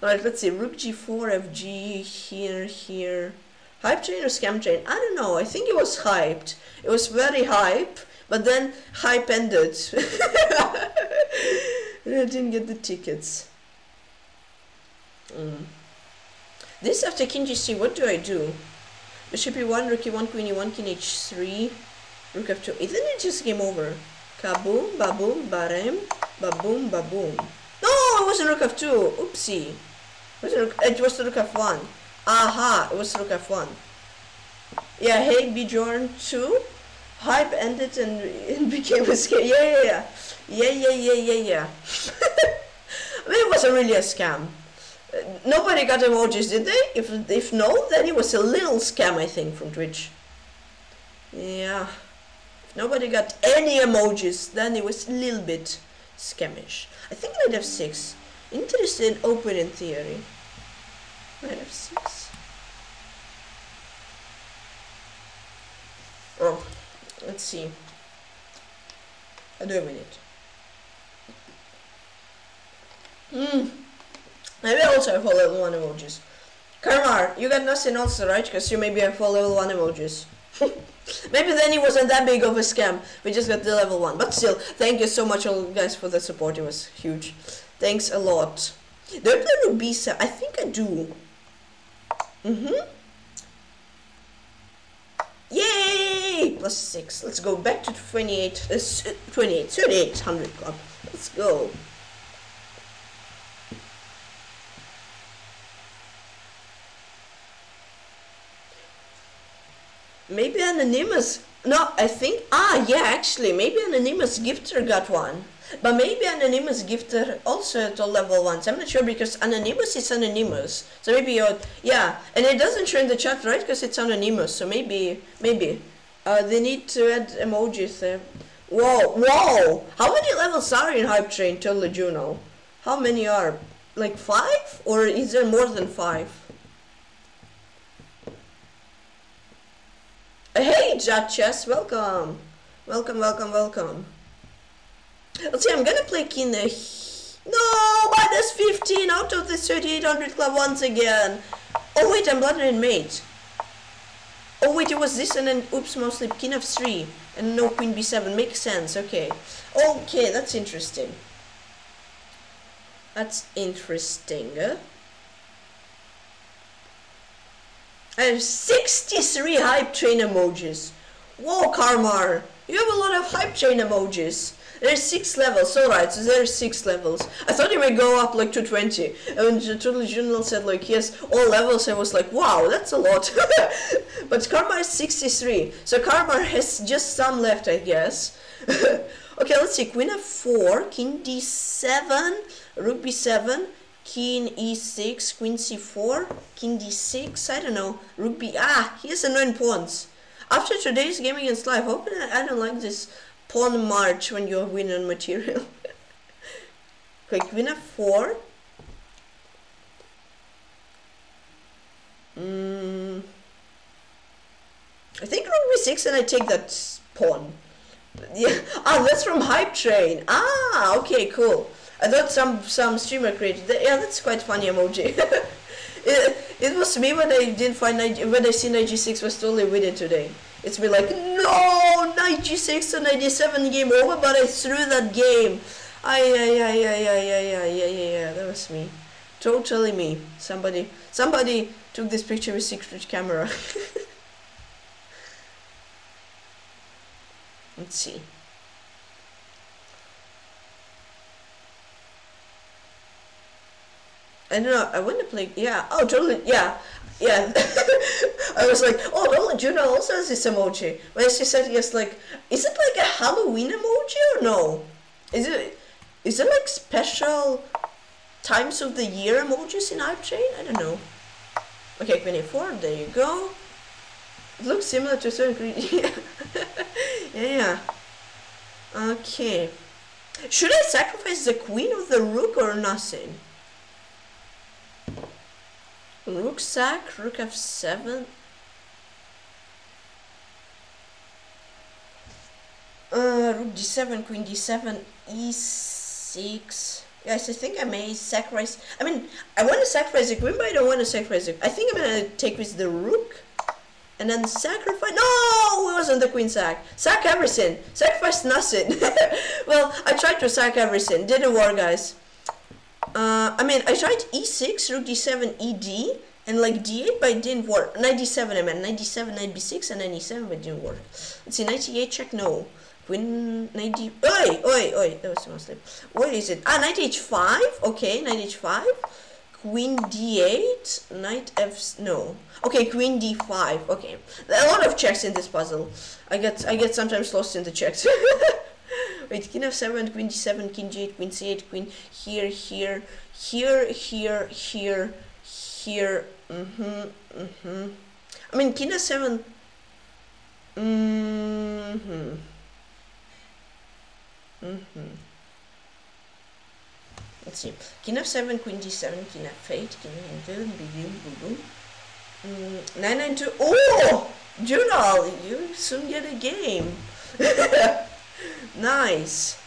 Alright, let's see. Rook g4, fg, here, here. Hype train or scam train? I don't know. I think it was hyped. It was very hype, but then hype ended. I didn't get the tickets. Mm. This after king g3, what do I do? Bishop e1, rook e1, queen e1, king h3, rook f2. Isn't it just game over? Kaboom, baboom, barem, baboom, baboom. No, it wasn't rook f2. Oopsie. It was rook f1. Aha, it was rook f1. Yeah, hey, Bjorn 2. Hype ended and it became a scam. Yeah, yeah, yeah. Yeah, yeah, yeah, yeah, yeah. I mean, it wasn't really a scam. Nobody got emojis, did they? If, if no, then it was a little scam, I think, from Twitch. Yeah. If nobody got any emojis, then it was a little bit scamish. I think I'd have six. Interesting open in theory. Knight f6. Oh, let's see. I do a minute. Hmm. Maybe also all level 1 emojis. Karmar, you got nothing also, right? Because you maybe have all level 1 emojis. maybe then it wasn't that big of a scam. We just got the level 1. But still, thank you so much all guys for the support. It was huge. Thanks a lot. Do I play b7? I think I do. Mm-hmm. Yay! plus 6. Let's go back to 28, uh, 28, 3800 club. Let's go. Maybe Anonymous. No, I think. Ah, yeah, actually, maybe Anonymous Gifter got one. But maybe Anonymous Gifter also all level ones. I'm not sure because Anonymous is Anonymous. So maybe you're. Yeah, and it doesn't show in the chat, right? Because it's Anonymous. So maybe. Maybe. Uh, they need to add emojis there. Whoa, whoa! How many levels are in Hype Train Totally Juno? How many are? Like five? Or is there more than five? Hey, Judges, welcome. Welcome, welcome, welcome. Let's see, I'm gonna play King. No, minus 15 out of the 3800 club once again. Oh wait, I'm and Mate. Oh wait, it was this and then oops, mostly King of 3 and no Queen B7. Makes sense, okay. Okay, that's interesting. That's interesting. I have 63 hype train emojis. Whoa, Karmar, you have a lot of hype train emojis. There's six levels, alright, so there's six levels. I thought it would go up like to 20. And the Total General said like, yes, all levels, I was like, wow, that's a lot. but Karma is 63, so Karma has just some left, I guess. okay, let's see, Queen f4, King d7, Rook b7, King e6, Queen c4, King d6, I don't know, Rook b... Ah, he has annoying pawns. After today's game against life, hope I don't like this pawn march when you win on material. okay, queen f4. Mm. I think rook b6 and I take that pawn. Yeah. Ah, that's from Hype Train. Ah, okay, cool. I thought some some streamer created that. Yeah, that's quite funny emoji. it, it was me when I didn't find when I see knight g6 was totally it today. It's been like, no, 96 and 97 game over, but I threw that game. Ay, ay, ay, ay, ay, ay, ay, ay, ay, ay, that was me. Totally me. Somebody, somebody took this picture with secret camera. Let's see. I don't know, I want to play, yeah, oh, totally, yeah, yeah. I was like, oh, no, Juno also has this emoji. But she said, yes, like, is it like a Halloween emoji or no? Is it, is it like special times of the year emojis in Hype Train? I don't know. Okay, 24, there you go. It looks similar to certain yeah. yeah, yeah. Okay. Should I sacrifice the queen of the rook or nothing? Rook sack, rook f7. Uh, rook d7, queen d7, e6. Yes, I think I may sacrifice. I mean, I want to sacrifice the queen, but I don't want to sacrifice it. I think I'm gonna take with the rook and then sacrifice. No, it wasn't the queen sack. Sack everything. Sacrifice nothing. well, I tried to sack everything. Didn't work, guys. Uh, I mean, I tried e6, rook d7, ed, and like d8, but it didn't work. Knight d7, I meant 97, 96, and 97, but it didn't work. Let's see, 98 check, no. Queen 90, oi, oi, oi, that was mostly. What is it? Ah, knight h5, okay, knight h5. Queen d8, knight f, no. Okay, queen d5, okay. A lot of checks in this puzzle. I get, I get sometimes lost in the checks. Wait, king f7, queen d7, king g8, queen c8, queen here, here, here, here, here, here. Mm-hmm, mm-hmm. I mean, king f7. Mm-hmm. Mm-hmm. Let's see. King f7, queen d7, king f8, king f7, boom, boom, boom. Mm, 992. Oh! Junal, you soon get a game. Nice.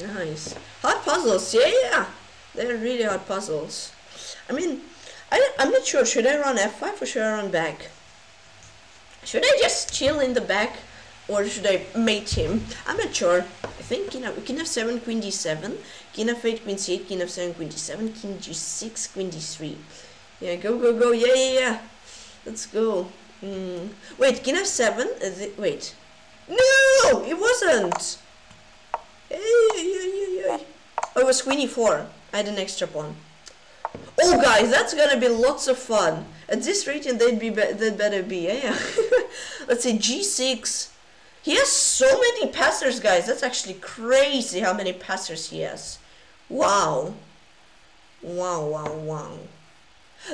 Nice. Hard puzzles, yeah, yeah. They're really hard puzzles. I mean, I, I'm not sure. Should I run F5 or should I run back? Should I just chill in the back or should I mate him? I'm not sure. I think king, have, king f7, queen d7, king f8, queen c8, king f7, queen d7, king g6, queen d3. Yeah, go, go, go. Yeah, yeah, yeah. Let's go. Mm. Wait, king f7? Wait. No! It wasn't! Hey, oh, it was queen e4. I had an extra pawn. Oh, guys, that's gonna be lots of fun. At this rating, they'd be, be they'd better be. Yeah. Let's say g6. He has so many passers, guys. That's actually crazy how many passers he has. Wow. Wow, wow, wow.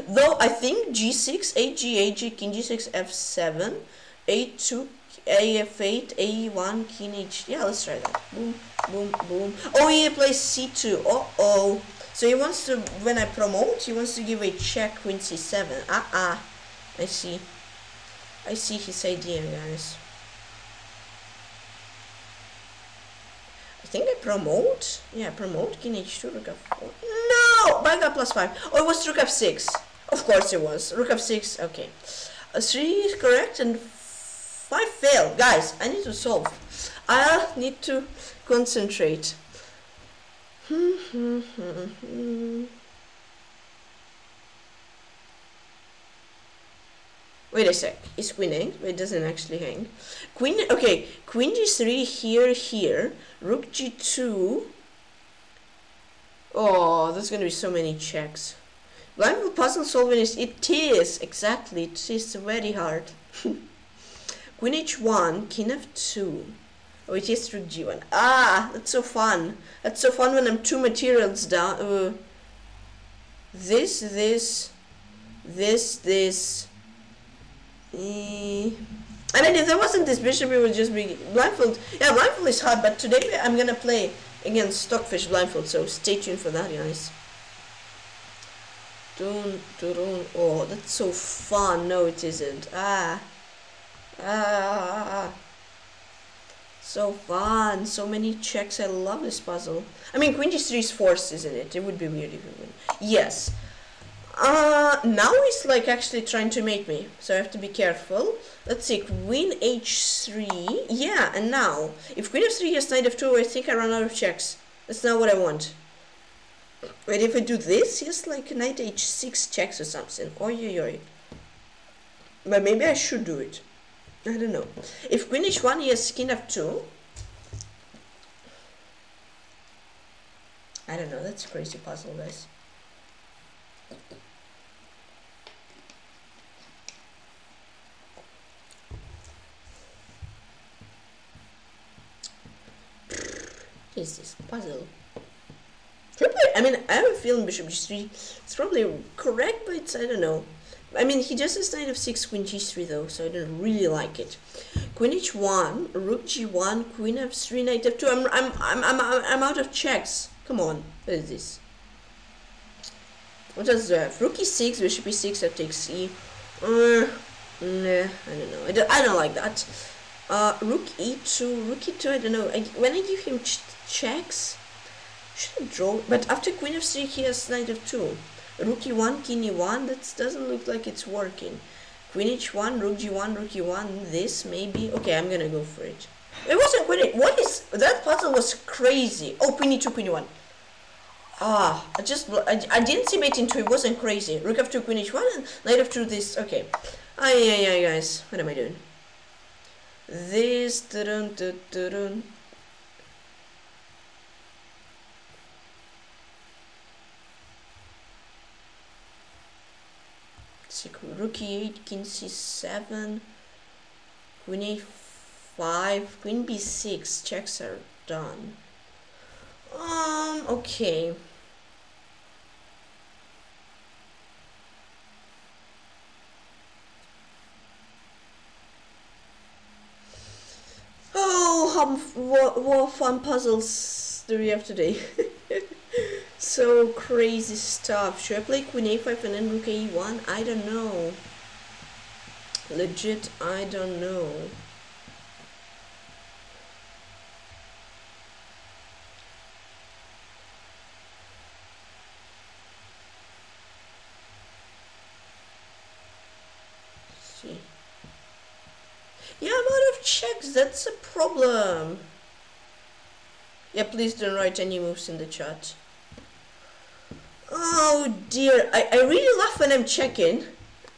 Though I think g6, a8, g8, king g6, f7, a2, af8, a1, king h. Yeah, let's try that. Boom, boom, boom. Oh, he plays c2. Uh oh. So he wants to, when I promote, he wants to give a check queen c7. Ah, ah. I see. I see his idea, guys. I think I promote. Yeah, promote king h2, rook f4. No! But I plus 5. Oh, it was rook f6. Of course it was. Rook f6. Okay. Uh, 3 is correct and 5 fail, Guys, I need to solve. I need to concentrate. Wait a sec. Is queen hang? It doesn't actually hang. Queen. Okay. Queen g3 here, here. Rook g2. Oh, there's gonna be so many checks. Blindfold puzzle solving is. It is exactly. It is very hard. Queen h1, king f2. Oh, it is rook g1. Ah, that's so fun. That's so fun when I'm two materials down. Uh, this, this, this, this. Eh. I mean, if there wasn't this bishop, it would just be blindfold. Yeah, blindfold is hard, but today I'm gonna play against Stockfish blindfold, so stay tuned for that, guys. Dun, dun, oh, that's so fun. No, it isn't. Ah. Ah. So fun. So many checks. I love this puzzle. I mean, Queen G3 is forced, isn't it? It would be weird if you win. Yes. Uh, now he's like actually trying to mate me, so I have to be careful. Let's see, Queen H3, yeah, and now, if Queen F3 has Knight F2, I think I run out of checks. That's not what I want. Wait, if I do this, he has like Knight H6 checks or something. Oi, oi, oi. But maybe I should do it. I don't know. If Queen H1, he has King F2. I don't know, that's a crazy puzzle, guys. is this puzzle? I mean, I have a feeling Bishop G3 is probably correct, but it's, I don't know. I mean, he just has knight of 6, queen g3 though, so I don't really like it. Queen h1, rook g1, queen f3, knight f2. I'm, I'm, I'm, I'm, I'm out of checks. Come on, what is this? What does that? Rook e6, bishop e6, f takes e. Uh, nah, I don't know. I don't, I don't like that. Uh, rook e2, rook e2, I don't know. I, when I give him ch checks, should I draw? But after queen f3, he has knight f2. Rook e1, king e1, that doesn't look like it's working. Queen h1, rook g1, rook e1, this maybe. Okay, I'm gonna go for it. It wasn't queen What is, that puzzle was crazy. Oh, queen e2, queen e1. Ah, I just, I, I didn't see mate into it wasn't crazy. Rook f2, queen h1, and knight f2 this, okay. Ah, yeah, yeah, guys, what am I doing? This, dun, dun, dun. rook e8, king c7, queen a5, queen b6, checks are done. Um, okay. Oh, how, what, what fun puzzles do we have today? So crazy stuff. Should I play queen a5 and then rook a1? I don't know. Legit, I don't know. see. Yeah, I'm out of checks. That's a problem. Yeah, please don't write any moves in the chat. Oh dear, I, I really laugh when I'm checking.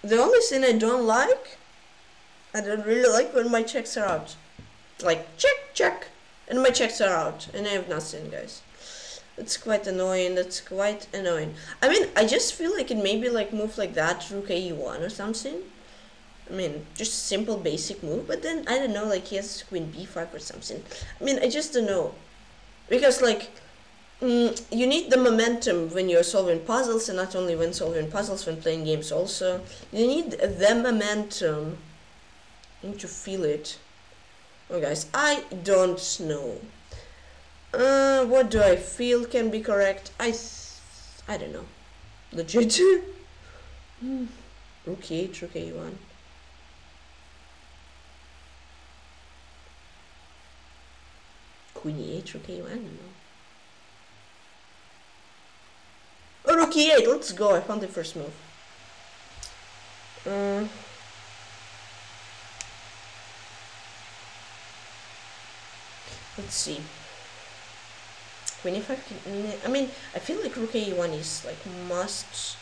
The only thing I don't like I don't really like when my checks are out. Like, check, check, and my checks are out, and I have nothing, guys. It's quite annoying, that's quite annoying. I mean, I just feel like it maybe like move like that, rook a1 or something. I mean, just simple basic move, but then, I don't know, like he has queen b5 or something. I mean, I just don't know. Because like, mm, you need the momentum when you're solving puzzles, and not only when solving puzzles, when playing games also. You need the momentum. You need to feel it. Oh guys, I don't know. Uh, what do I feel can be correct? I, I don't know. Legit. hmm. Rook 8, rook a1. Queen e8, rook a1, I don't know. Oh, rook e8, let's go, I found the first move. Uh, let's see. Queen e5, I mean, I feel like rook a1 is like must,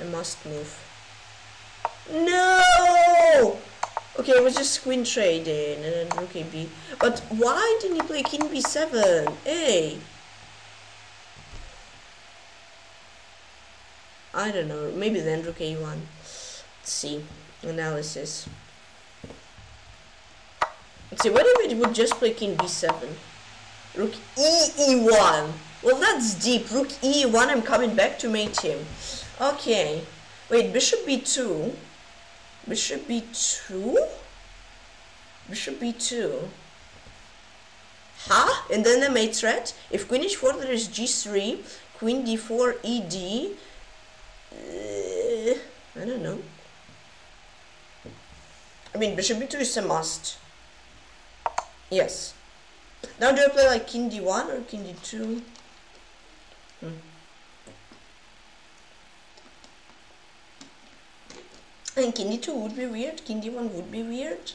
a must move. No! Okay, it was just queen trading and then rook a b. But why didn't he play king b7? Hey! I don't know, maybe then rook a1. Let's see, analysis. Let's see, what if it would just play king b7? Rook e e1. Well, that's deep. Rook e1, I'm coming back to mate him. Okay. Wait, bishop b2. Bishop b2? Bishop b2. Huh? And then the mate threat? If queen h4, there is g3, queen d4, ed. Uh, I don't know. I mean, bishop b2 is a must. Yes. Now do I play like king d1 or king d2? Hmm. And king d2 would be weird, king d1 would be weird.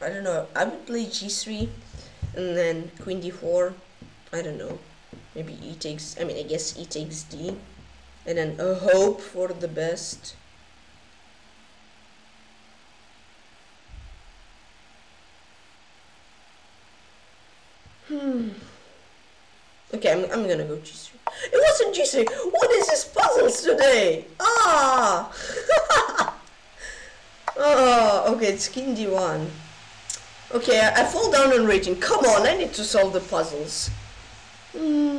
I don't know, I would play g3 and then queen d4, I don't know. Maybe e takes, I mean I guess e takes d. And then a hope for the best. Hmm. Okay, I'm, I'm gonna go G3. It wasn't G3! What is this puzzles today? Ah! oh, okay, it's King D1. Okay, I, I, fall down on rating. Come on, I need to solve the puzzles. Hmm.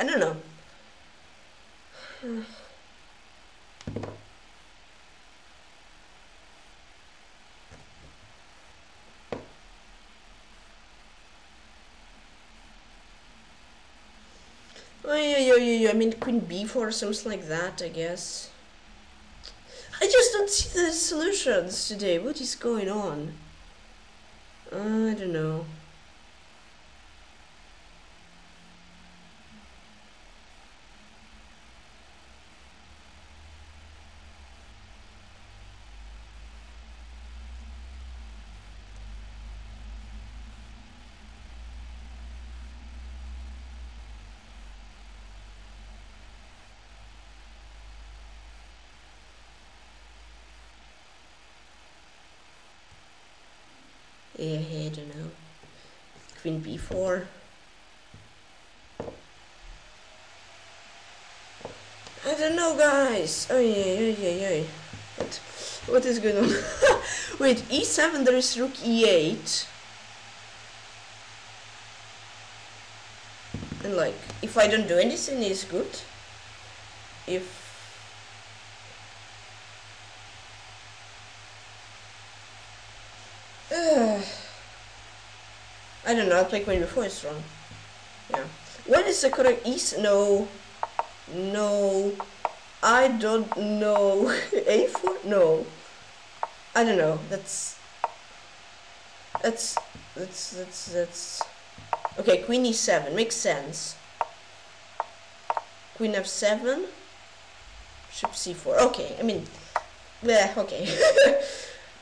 I don't know. Oh, yeah, yeah, yeah, I mean, queen b4 or something like that, I guess. I just don't see the solutions today. What is going on? Uh, I don't know. Yeah, I don't know. Queen b4. I don't guys. Oh yeah, yeah, yeah, yeah. What, what is going on? Wait, e7. There is rook e8. And like, if I don't do anything, it's good. If I don't know, I'll play queen before it's wrong. Yeah. What is the correct east? No. No. I don't know. A4? No. I don't know. That's that's that's that's that's okay. Queen e7 makes sense. Queen f7. Bishop c4. Okay. I mean, yeah. Okay.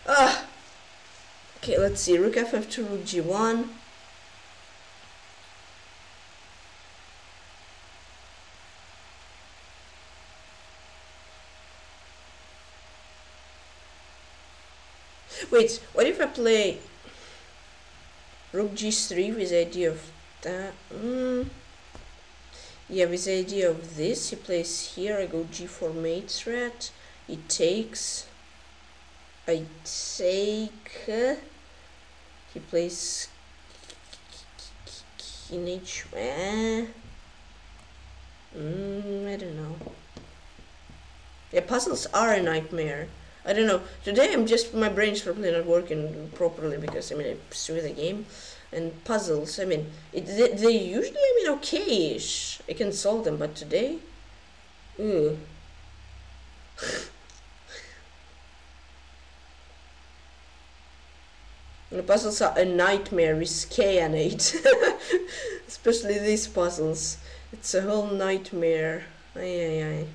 uh, okay. Let's see. Rook f2 rook g1. Wait, what if I play rook g3 with the idea of that? Mm. Yeah, with the idea of this, he plays here, I go g4 mate threat, he takes, I take, he plays king h, eh, mm, I don't know. Yeah, puzzles are a nightmare. I don't know. Today I'm just my brain's probably not working properly because I mean I pursue the game and puzzles. I mean it, they, they usually I mean okay-ish. I can solve them, but today, ooh. the puzzles are a nightmare with 8. Especially these puzzles. It's a whole nightmare. Ay, ay, ay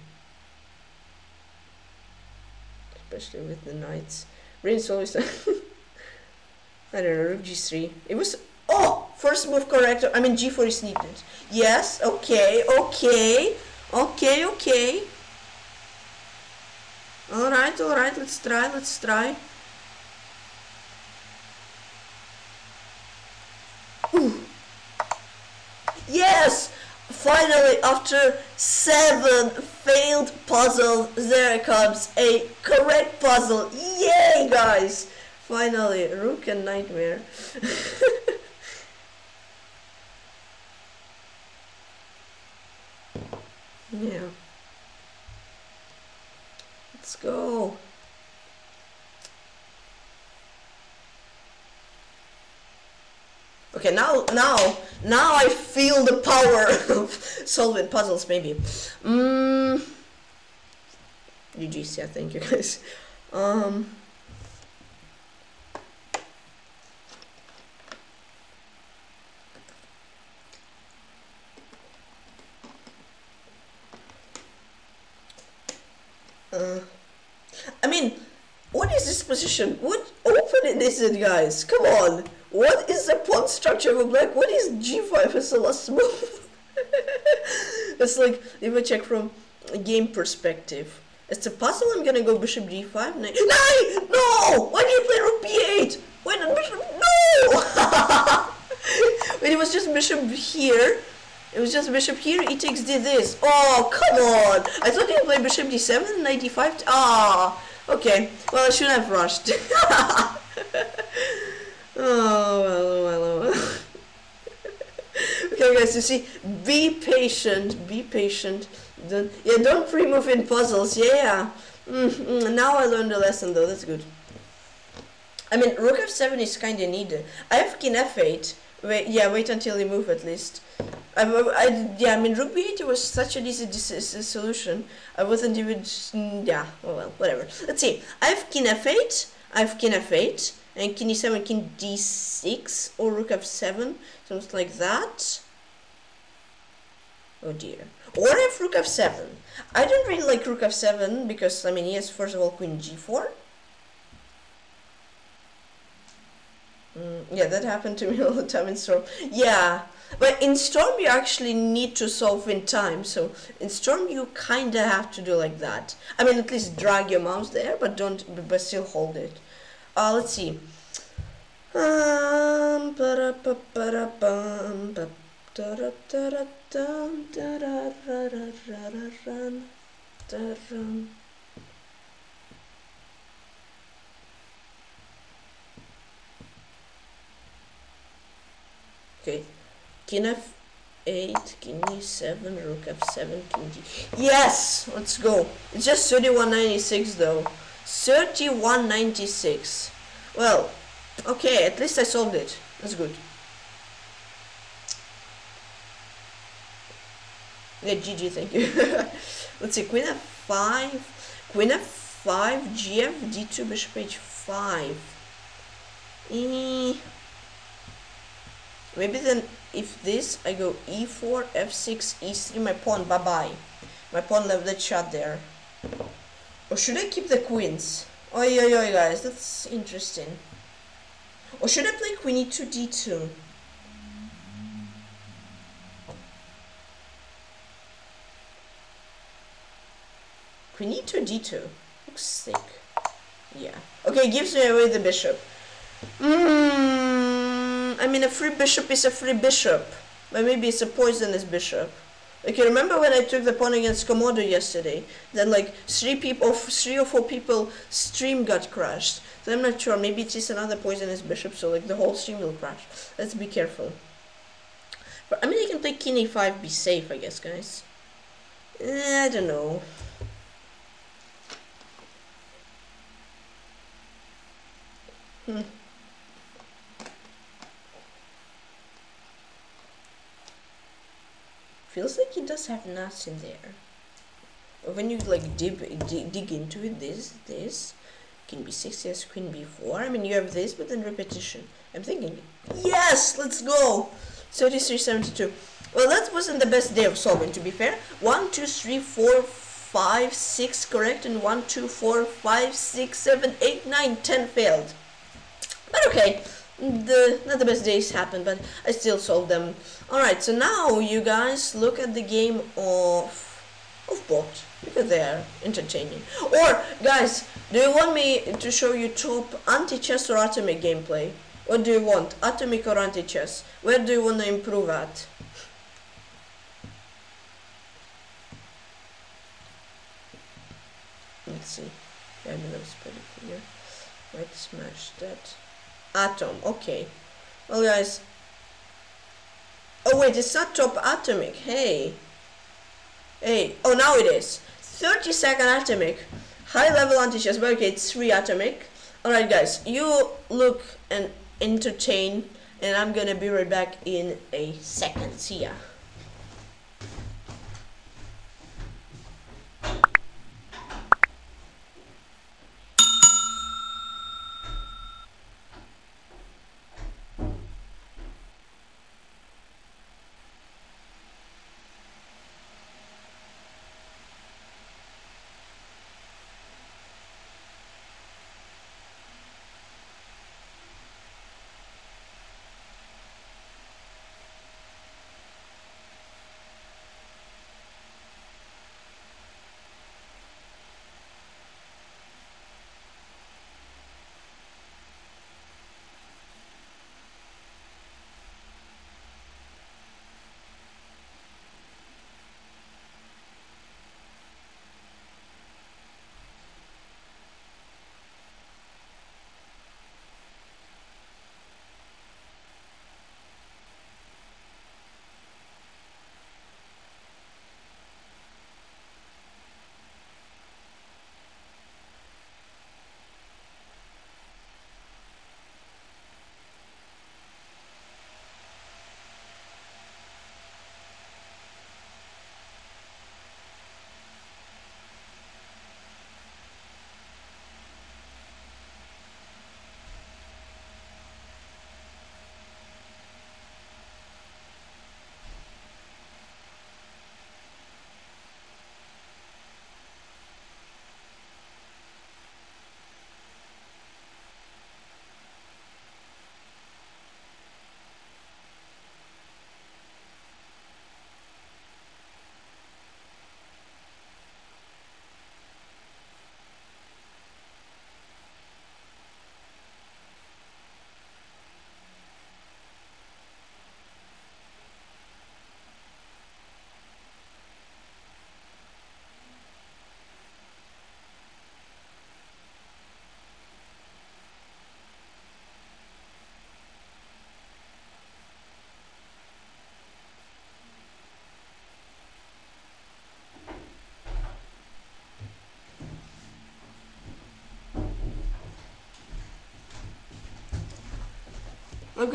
especially with the knights. Brain's always I don't know, rook g3. It was oh first move correct. I mean g4 is needed. Yes, okay, okay, okay, okay. Alright, alright, let's try, let's try. Ooh. Yes! Finally, after seven failed puzzles, there comes a correct puzzle. Yay, guys! Finally, Rook and Nightmare. yeah. Let's go. Okay, now, now, now I feel the power of solving puzzles, maybe. Mm. GG's, yeah, thank you guys. Um. Uh, I mean, what is this position? What opening is it, guys? Come on. What is the pawn structure of a black? What is g5 as a last move? it's like, if I check from a game perspective, it's a puzzle, I'm gonna go bishop g5, nine, nine! No! Why do you play rook b8? Why not bishop, no! When it was just bishop here, it was just bishop here, e takes did this. Oh, come on! I thought you played bishop d7, 95, ah! Okay, well I shouldn't have rushed. Oh, well, well, well. okay, guys, you see, be patient, be patient. Don't, yeah, don't pre-move in puzzles, yeah. Mm, mm, now I learned a lesson, though, that's good. I mean, rook f7 is kind of needed. I have king f8. Wait, yeah, wait until you move at least. I, I, yeah, I mean, rook b8 was such an easy solution. I wasn't even, mm, yeah, well, well, whatever. Let's see. I have king f8. I have king f8 and king e7, king d6, or rook f7, something like that. Oh dear. Or if rook f7. I don't really like rook f7 because, I mean, yes first of all queen g4. Mm, yeah, that happened to me all the time in Storm. Yeah, but in Storm you actually need to solve in time. So in Storm you kind of have to do like that. I mean, at least drag your mouse there, but don't, but still hold it. Uh, let's see. Um, Okay, king f8, king e7, rook f7, king d. Yes, let's go. It's just 3196 though. 3196. Well, okay, at least I solved it. That's good. Yeah, GG, thank you. Let's see, queen f5, queen f5, gf, d2, bishop h5. E... Maybe then, if this, I go e4, f6, e3, my pawn, bye-bye. My pawn left that shot there. Or should I keep the queens? Oi, oi, oi, guys, that's interesting. Or should I play queen e2, d2? Queen e2, d2. Looks sick. Yeah. Okay, gives me away the bishop. Mm, I mean, a free bishop is a free bishop. But maybe it's a poisonous bishop. Like, you remember when I took the pawn against Komodo yesterday? Then, like, three people, three or four people stream got crashed. So I'm not sure. Maybe it's just another poisonous bishop, so, like, the whole stream will crash. Let's be careful. But, I mean, I can play king a5, be safe, I guess, guys. Eh, I don't know. Hmm. Feels like it does have nuts in there. When you like dig, dig, dig into it, this, this can be 6 yes, queen b4. I mean, you have this, but then repetition. I'm thinking, yes, let's go. 3372. Well, that wasn't the best day of solving, to be fair. 1, 2, 3, 4, 5, 6 correct, and 1, 2, 4, 5, 6, 7, 8, 9, 10 failed. But okay, the not the best days happen, but I still solved them. Alright, so now you guys look at the game of of bot because they are entertaining. Or guys, do you want me to show you top anti-chess or atomic gameplay? What do you want, atomic or anti-chess? Where do you want to improve at? Let's see. Yeah, I'm gonna spread it here. Right, smash that atom. Okay. Well, guys. Oh, wait, it's not top atomic. Hey. Hey. Oh, now it is. 30 second atomic. High level anti-chess. It's 3 atomic. Alright, guys. You look and entertain. And I'm gonna be right back in a second. See ya.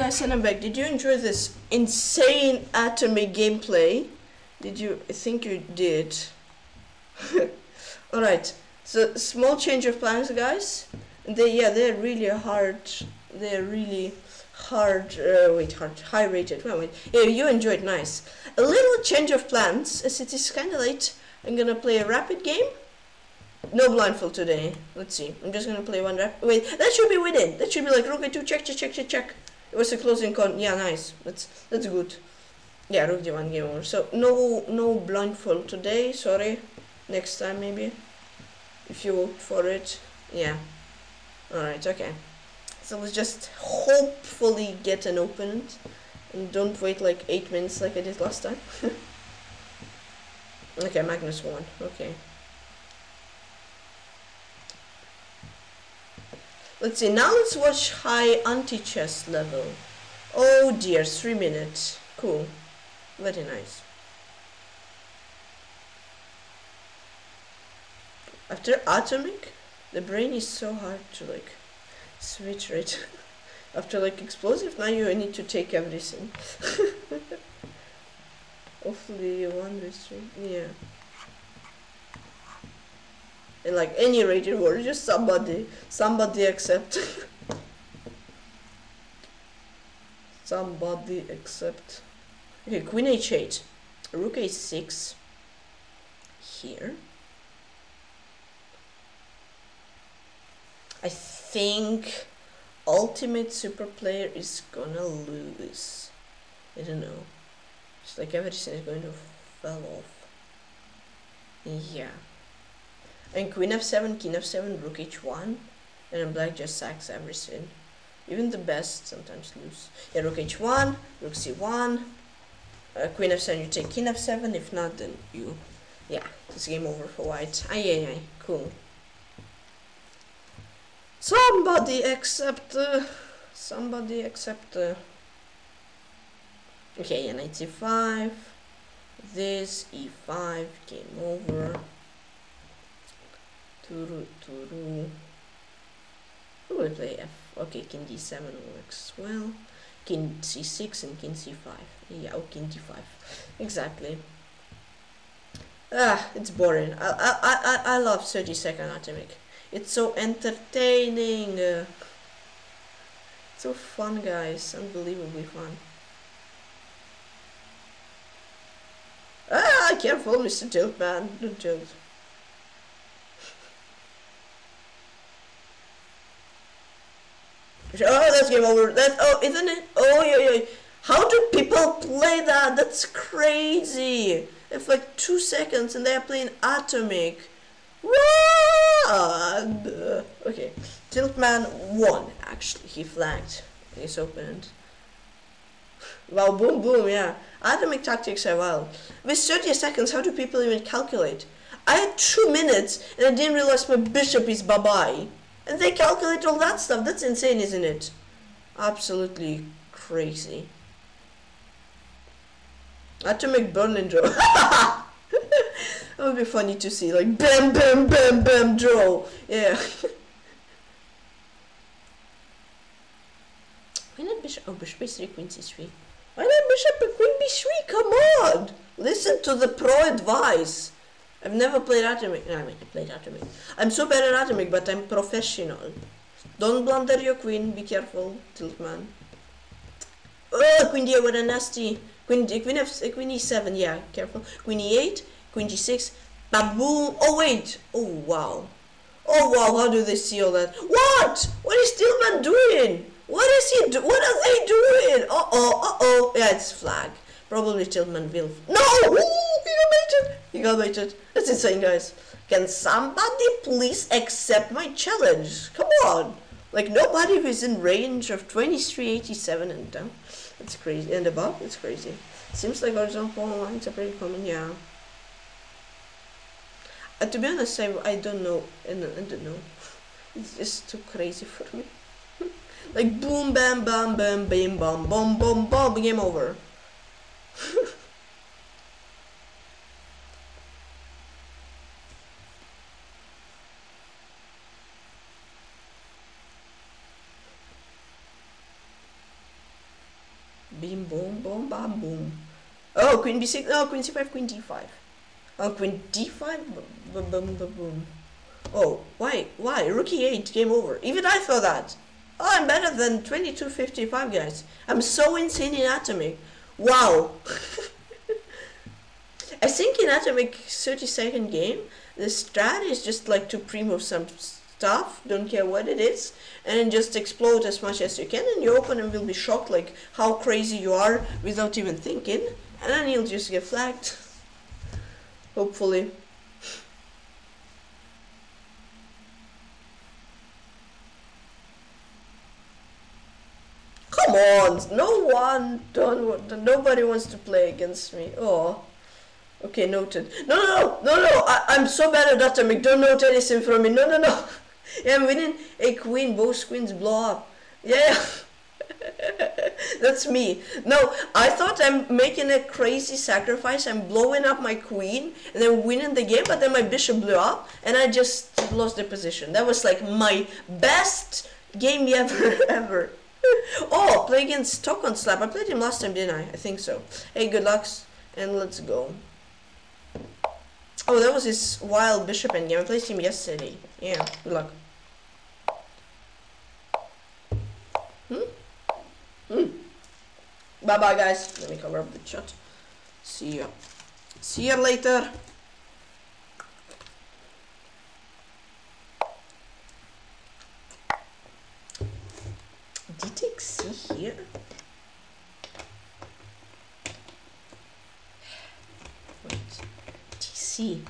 Guys, and I'm back. Did you enjoy this insane atomic gameplay? Did you? I think you did. Alright, so small change of plans, guys. They, yeah, they're really hard. They're really hard. Uh, wait, hard, high rated. Wait, wait. Yeah, you enjoyed. Nice. A little change of plans, as it is kind of late. I'm gonna play a rapid game. No blindfold today. Let's see. I'm just gonna play one. Wait, that should be within. That should be like rook two. Check, check, check, check, check. It was a closing con. Yeah, nice. That's that's good. Yeah, rook d1 game over. So no no blindfold today. Sorry. Next time maybe. If you for it. Yeah. Alright. Okay. So let's just hopefully get an opponent, and don't wait like eight minutes like I did last time. okay, Magnus won. Okay. Let's see, now let's watch high anti-chess level. Oh dear, three minutes. Cool. Very nice. After atomic, the brain is so hard to like switch right. After like explosive, now you need to take everything. Hopefully won this Yeah. Like any rated war, just somebody, somebody accept. somebody accept. Okay, queen h8, rook a6 here. I think ultimate super player is gonna lose. I don't know. It's like everything is going to fall off. Yeah. And queen f7, king f7, rook h1, and then black just sacks everything. Even the best sometimes lose. Yeah, rook h1, rook c1, uh, queen f7, you take king f7, if not then you... Yeah, it's game over for white. Aye, aye, aye, cool. Somebody accept... Uh, somebody accept... Uh, okay, knight e5, this, e5, game over. Turu, turu. Will play f? Okay, king d7 works well. King c6 and king c5. Yeah, oh, king d5. Exactly. Ah, it's boring. I, I, I, I love 30 second atomic. It's so entertaining. Uh, so fun, guys. Unbelievably fun. Ah, careful, Mr. Tiltman. Don't joke. Oh, that's game over. That oh, isn't it? Oh, yeah, yeah. How do people play that? That's crazy. It's like two seconds and they're playing Atomic. What? Okay, Tiltman won. Actually, he flagged his opponent. Wow, boom, boom, yeah. Atomic tactics are wild. With 30 seconds, how do people even calculate? I had two minutes and I didn't realize my bishop is bye-bye. And they calculate all that stuff. That's insane, isn't it? Absolutely crazy. Atomic Berlin draw. that would be funny to see. Like, bam, bam, bam, bam, draw. Yeah. Why not bishop? Oh, bishop a3, queen c3. Why not bishop and queen b3? Come on! Listen to the pro advice. I've never played Atomic. No, I mean, I played Atomic. I'm so bad at Atomic, but I'm professional. Don't blunder your queen. Be careful, Tiltman. Oh, queen d8 with a nasty. Queen, queen, F, eh, queen e7, yeah, careful. Queen e8, queen g6. Baboom. Oh, wait. Oh, wow. Oh, wow, how do they see all that? What? What is Tiltman doing? What is he do? What are they doing? Uh-oh, uh-oh. Yeah, it's flag. Probably Tiltman will. No! He got baited! He got baited. That's insane, guys. Can somebody please accept my challenge? Come on! Like, nobody who's in range of 2387 and down. That's crazy. And above, it's crazy. Seems like horizontal lines are pretty common, yeah. Uh, to be honest, I, I don't know. I I don't know. It's just too crazy for me. like, boom, bam, bam, bam, bam, bam, boom, boom, boom, game over. Bim boom. Oh, queen b6. Oh, queen c5, queen d5. Oh, queen d5. Boom, boom, boom, boom. Oh, why? Why? Rook e8. Game over. Even I thought that. Oh, I'm better than 2255, guys. I'm so insane in atomic. Wow. I think in atomic 30 second game, the strat is just like to pre-move some stuff, don't care what it is, and just explode as much as you can, and your opponent will be shocked like how crazy you are without even thinking, and then you'll just get flagged. Hopefully. Come on, no one, don't, nobody wants to play against me. Oh. Okay, noted. No, no, no, no, no, I, I'm so bad at that, atomic, don't note anything from me. No, no, no. Yeah, winning a queen, both queens blow up. Yeah. That's me. No, I thought I'm making a crazy sacrifice. I'm blowing up my queen and then winning the game, but then my bishop blew up and I just lost the position. That was like my best game ever, ever. oh, play against Stockton Slap. I played him last time, didn't I? I think so. Hey, good luck and let's go. Oh, that was his wild bishop endgame. I played him yesterday. Yeah, good luck. Hmm. Bye bye, guys. Let me cover up the chat. See ya. See ya later. Did see here? c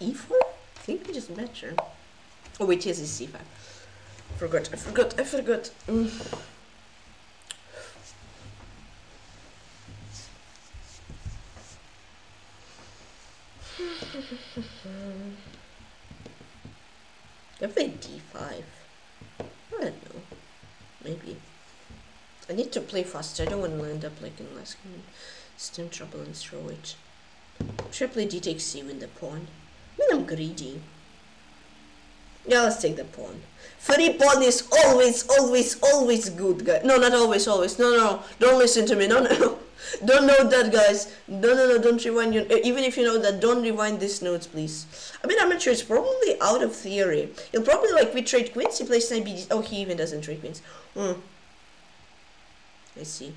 e4? I think we just matched. Oh wait, yes, it's c5. Forgot, I forgot, I forgot. Mm. I played d5. I don't know. Maybe. I need to play faster. I don't want to end up like in last game. Stem trouble and throw it. Play d takes c with the pawn? I mean, I'm greedy. Yeah, let's take the pawn. Free pawn is always, always, always good, guys. No, not always, always. No, no, don't listen to me. No, no, don't know that, guys. No, no, no, don't rewind your... Even if you know that, don't rewind these notes, please. I mean, I'm not sure. It's probably out of theory. He'll probably, like, we trade queens. He plays knight b... Oh, he even doesn't trade queens. Hmm. I see.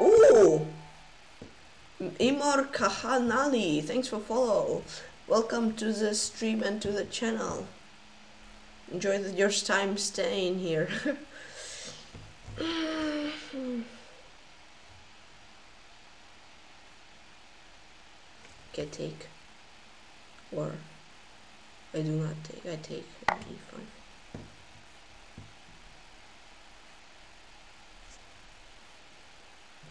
Ooh! Imor Kahanali, thanks for follow. Welcome to the stream and to the channel. Enjoy the, your time staying here. Get take. Or I do not take. I take d5.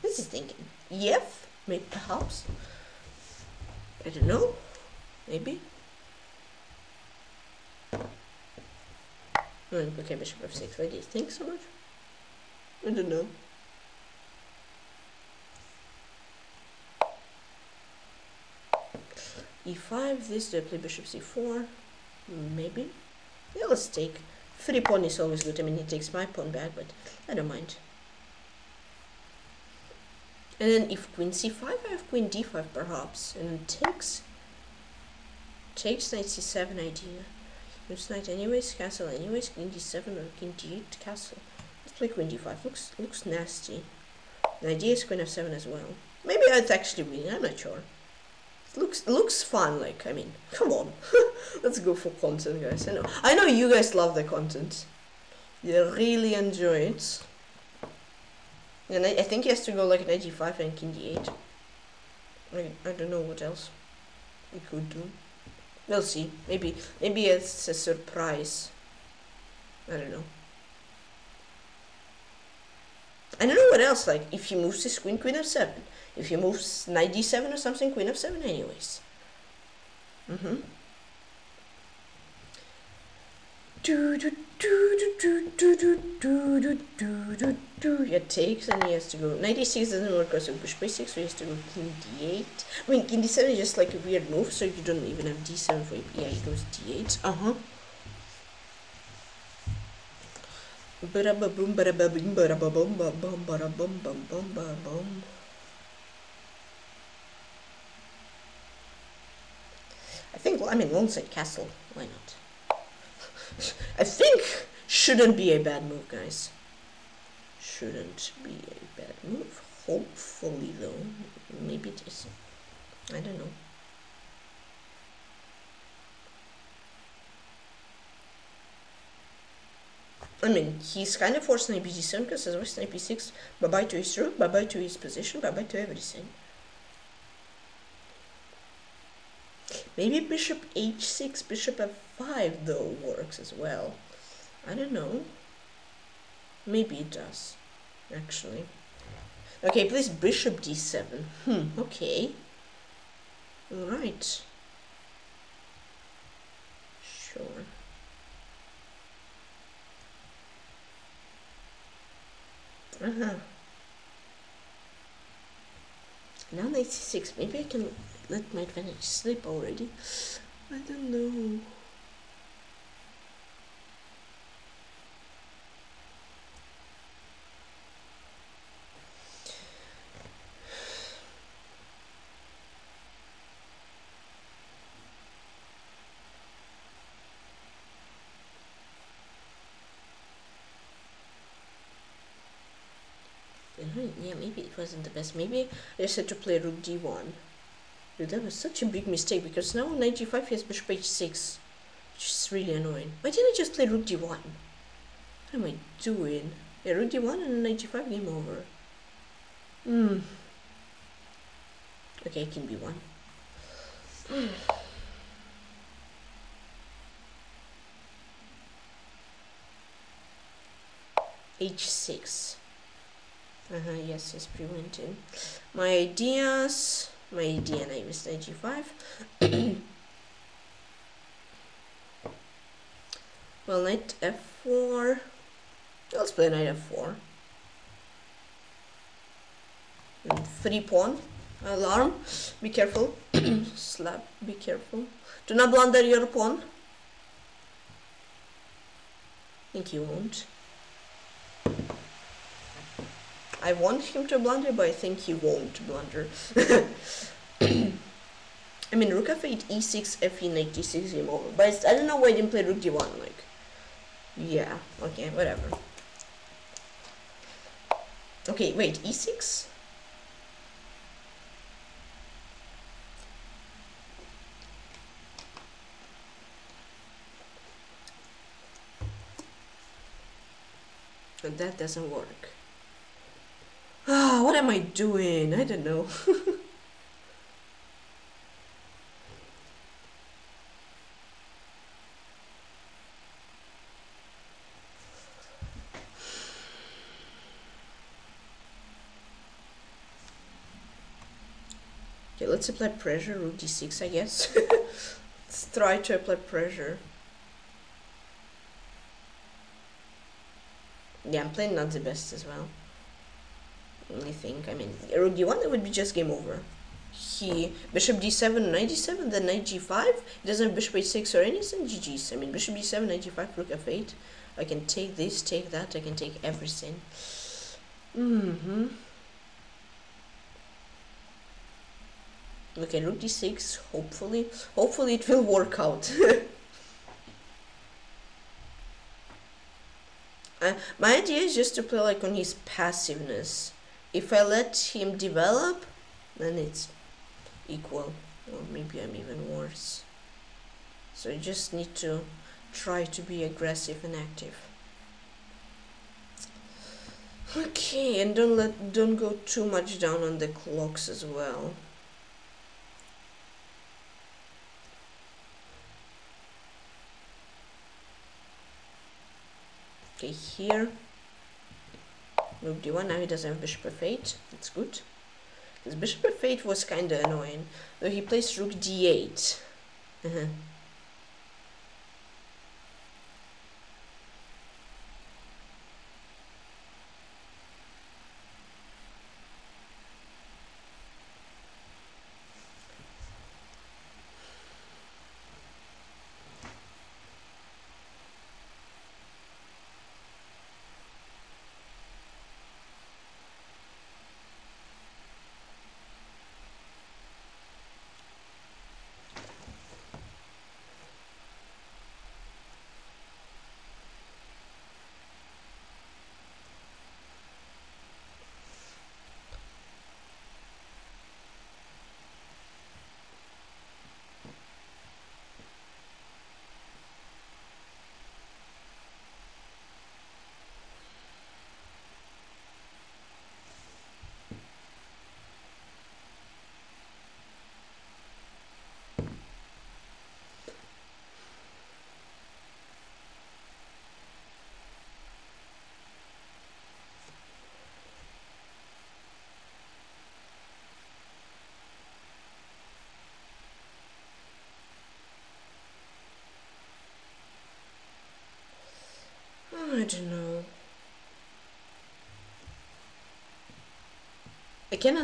This is thinking. Yes, maybe perhaps. I don't know. Maybe. Oh, okay, bishop f6. Why do you think so much? I don't know. e5, this, do I play bishop c4? Maybe. Yeah, let's take. Free pawn is always good. I mean, he takes my pawn back, but I don't mind. And then if queen c5, I have queen d5 perhaps. And then takes. Takes knight c7 idea. Moves knight anyways, castle anyways, queen d7 or king d8, castle. Let's play queen d5. Looks looks nasty. The idea is queen f7 as well. Maybe I'd actually win, I'm not sure. It looks looks fun, like, I mean, come on. Let's go for content, guys. I know, I know you guys love the content. You really enjoy it. And I, I think he has to go like knight e5 and king d8. I, I don't know what else we could do. We'll see. Maybe maybe it's a surprise. I don't know. I don't know what else, like, if he moves his queen, queen f7. If he moves knight d7 or something, queen f7 anyways. Mm-hmm. Yeah, takes and he has to go. Knight d6 doesn't work because of bishop a6, so he has to go king d8. I mean, king d7 is just like a weird move, so you don't even have d7 for you. Yeah, he goes d8. Uh-huh. Ba-da-ba-boom, ba-da-ba-boom, ba-da-ba-boom, ba-bum, ba-da-bum, bum, bum, ba-bum. I think, well, I mean, Longside Castle, why not? I think shouldn't be a bad move, guys. Shouldn't be a bad move. Hopefully, though, maybe it is. I don't know. I mean, he's kind of forcing knight bg7 because his knight b6, bye-bye to his rook, bye-bye to his position, bye-bye to everything. Maybe bishop h6, bishop f5 though works as well. I don't know. Maybe it does, actually. Okay, please bishop d7. Hmm, okay. Alright. Sure. Uh-huh. Now 96. Maybe I can let my advantage slip already. I don't know. Uh-huh, yeah, maybe it wasn't the best. Maybe I just had to play rook d1. That was such a big mistake because now knight g5 has bishop h6, which is really annoying. Why didn't I just play rook d1? What am I doing? Yeah, rook d1 and knight g5 game over. Hmm. Okay, king b1. h6 uh-huh, yes, yes, pre-winting. My ideas, my DNA is 95. well, knight f4. Let's play knight f4. And three pawn. Alarm. Be careful. Slap. Be careful. Do not blunder your pawn. I think you won't. I want him to blunder, but I think he won't blunder. I mean, rook f8, e6, fe, knight d6, game over. But I don't know why I didn't play rook d1, like... Yeah, okay, whatever. Okay, wait, e6? And that doesn't work. Ah, what am I doing? I don't know. okay, let's apply pressure, rook d6, I guess. let's try to apply pressure. Yeah, I'm playing not the best as well. I think. I mean, rook d1 it would be just game over. He bishop d7, knight d7, then knight g5. He doesn't have bishop h6 or anything. GG's. I mean, bishop d7, knight g5, rook f8. I can take this, take that. I can take everything. Mm-hmm. Okay, rook d6. Hopefully, hopefully it will work out. uh, my idea is just to play like on his passiveness if I let him develop, then it's equal. Or maybe I'm even worse. So you just need to try to be aggressive and active. Okay, and don't let don't go too much down on the clocks as well. Okay, here Rook d1, now he doesn't have bishop f8, that's good. Because bishop f8 was kinda annoying, though he plays rook d8. Uh -huh.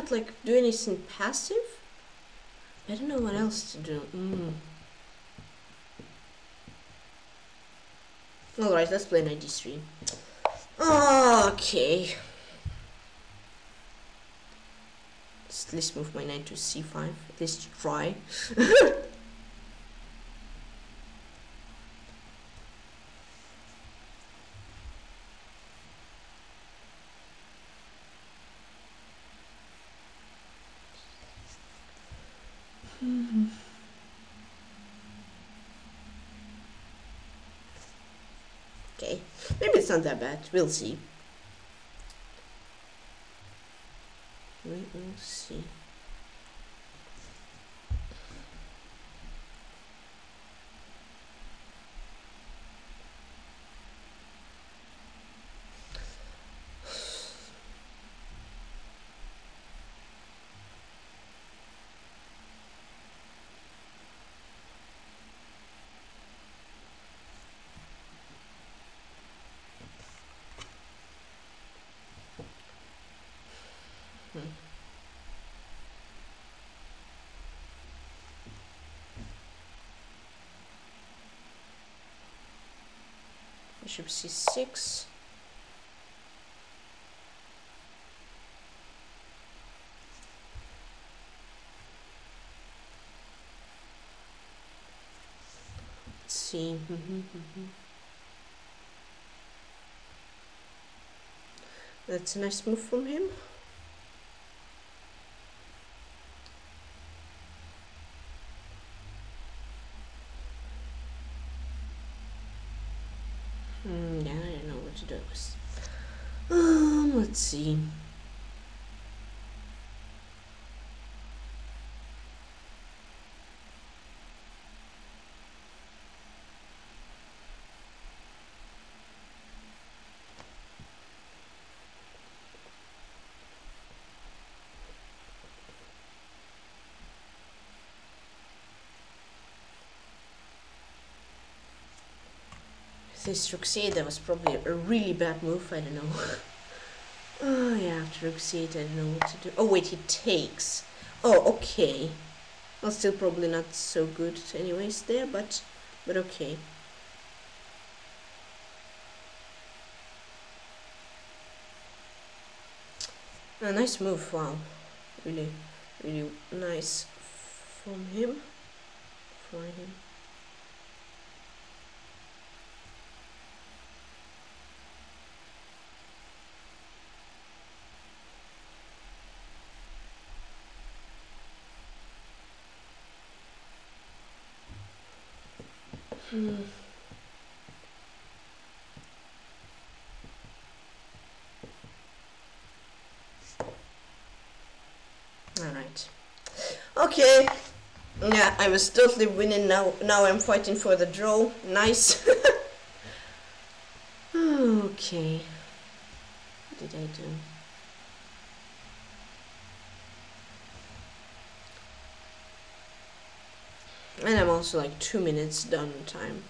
Cannot like do anything passive. I don't know what else to do. Mm. Alright, let's play 93. Okay. Let's least move my knight to c5. At least try. okay, maybe it's not that bad. We'll see. We will see. Bishop c6. Let's see. That's a nice move from him. Hmm, yeah, I don't know what to do. See. This rook c8 was probably a really bad move, I don't know. oh yeah, after c8 I don't know what to do. Oh wait, he takes. Oh, okay. Well, still probably not so good anyways there, but, but okay. A nice move, wow. Really, really nice from him. For him. Hmm. Alright. Okay. Yeah, I was totally winning now. Now I'm fighting for the draw. Nice. okay. What did I do? And I'm also like two minutes done time.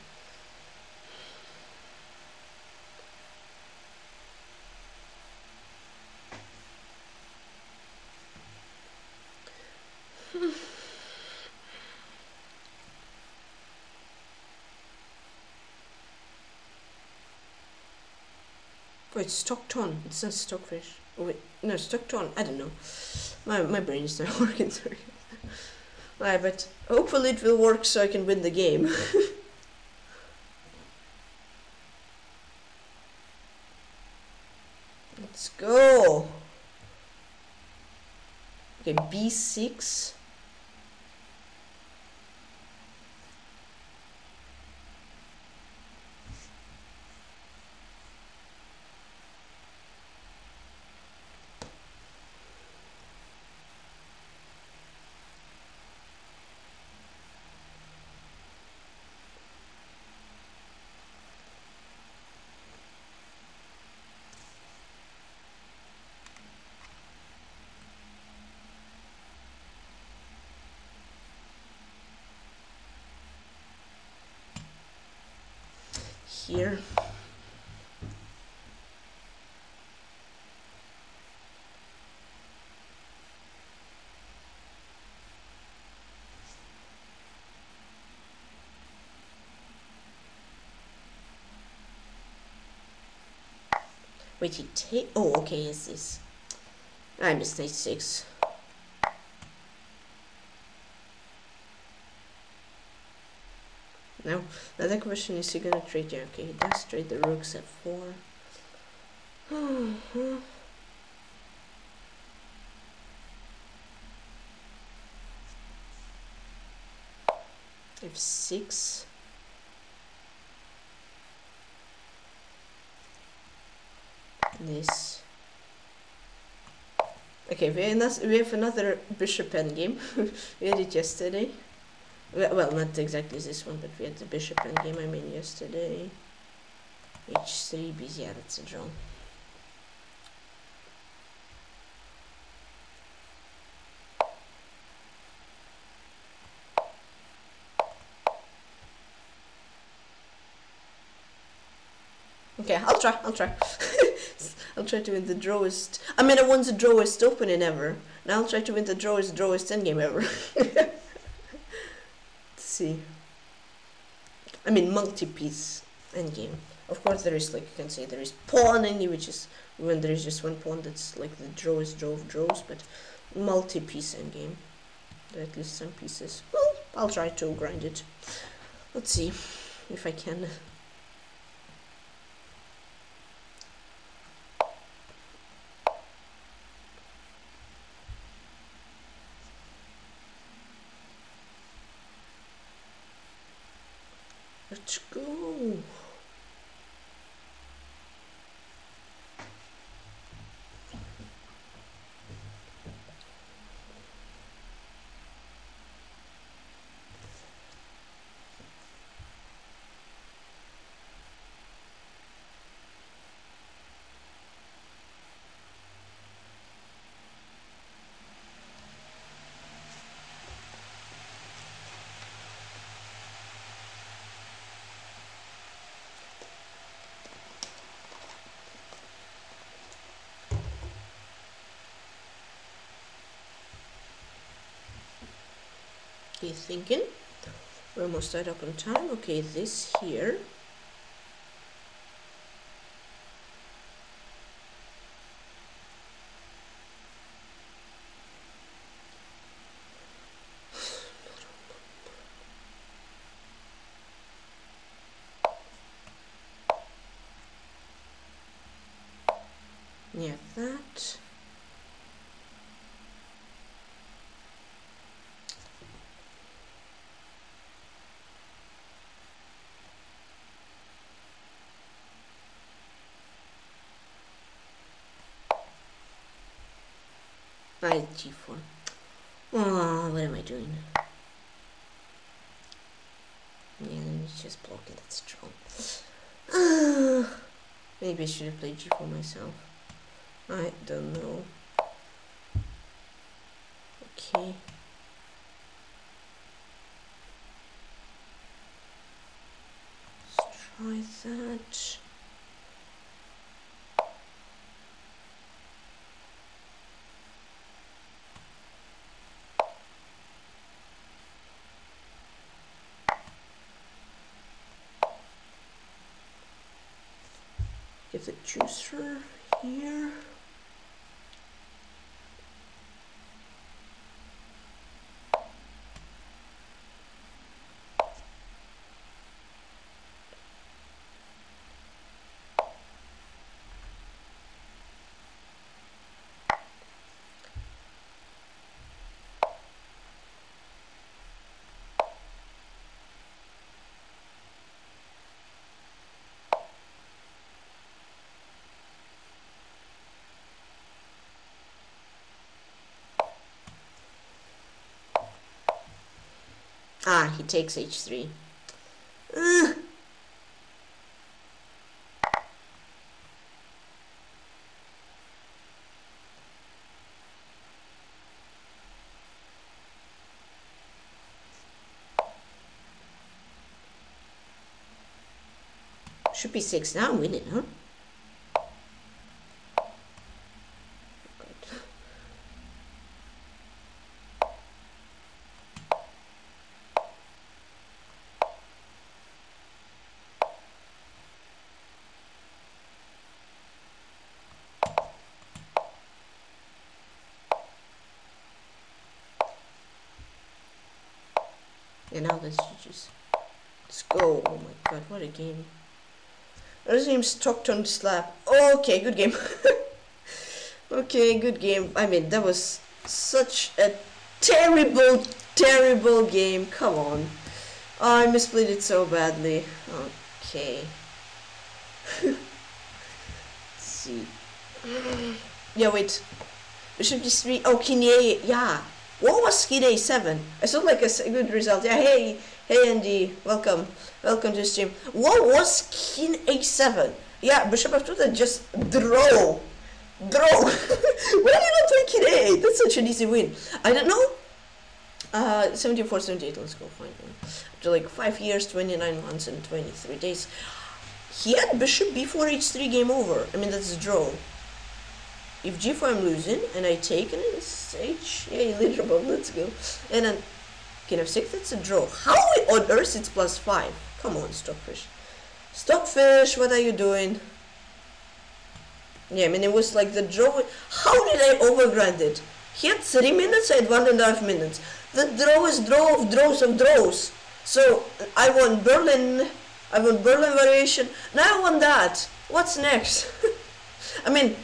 It's Stockton. It's not Stockfish. Oh wait, no, Stockton. I don't know. My my brain is not working. Sorry. Right, but hopefully it will work so I can win the game. Let's go. Okay, b6. here. Wait, he take. Oh, okay, yes, this. I missed h6. Now, another question is he gonna trade? Yeah, okay, he does trade the rooks at 4. f6 this okay we have, another bishop endgame we had it yesterday. Well not exactly this one but we had the bishop endgame I mean yesterday. H3 b yeah that's a draw. Okay, I'll try, I'll try. I'll try to win the drawest. I mean, I won the drawest opening ever. Now I'll try to win the drawest, drawest endgame ever. Let's see. I mean, multi-piece endgame. Of course, there is, like you can say, there is pawn endgame, which is when there is just one pawn that's like the drawest draw of draws, but multi-piece endgame. There at least some pieces. Well, I'll try to grind it. Let's see if I can. Let's go. Okay, thinking. We're almost tied up on time. Okay, this here. Yeah, that. Knight g4. Oh, what am I doing? Yeah, let just block it, that's strong. Maybe I should have played g4 myself. I don't know. Okay. Let's try that. Get the juicer here. Ah, he takes h3. Uh. Should be six now, winning, huh? Yeah, now let's just let's go. Oh my god, what a game! His name's Stockton Slap. Okay, good game. okay, good game. I mean, that was such a terrible, terrible game. Come on. I misplayed it so badly. Okay. Let's see. Yeah, wait. Bishop d3. Oh, king. Yeah. What was king a7? I saw like a good result. Yeah, hey. Hey, Andy. Welcome. Welcome to the stream. What was king a7? Yeah, bishop f2 just draw. Draw. Why did you not play king a8? That's such an easy win. I don't know. Uh, 74, 78. Let's go find him. After like 5 years, 29 months, and 23 days. He had bishop b4, h3, game over. I mean, that's a draw. If g4 I'm losing, and I take, and it's h, yeah, literally, let's go. And then king f6, that's a draw. How on earth it's plus 5? Come on, Stockfish. Stockfish, what are you doing? Yeah, I mean, it was like the draw. How did I overgrand it? He had 3 minutes, I had 1.5 minutes. The draw is draw of draws of draws. So, I want Berlin, I want Berlin variation, now I want that. What's next? I mean,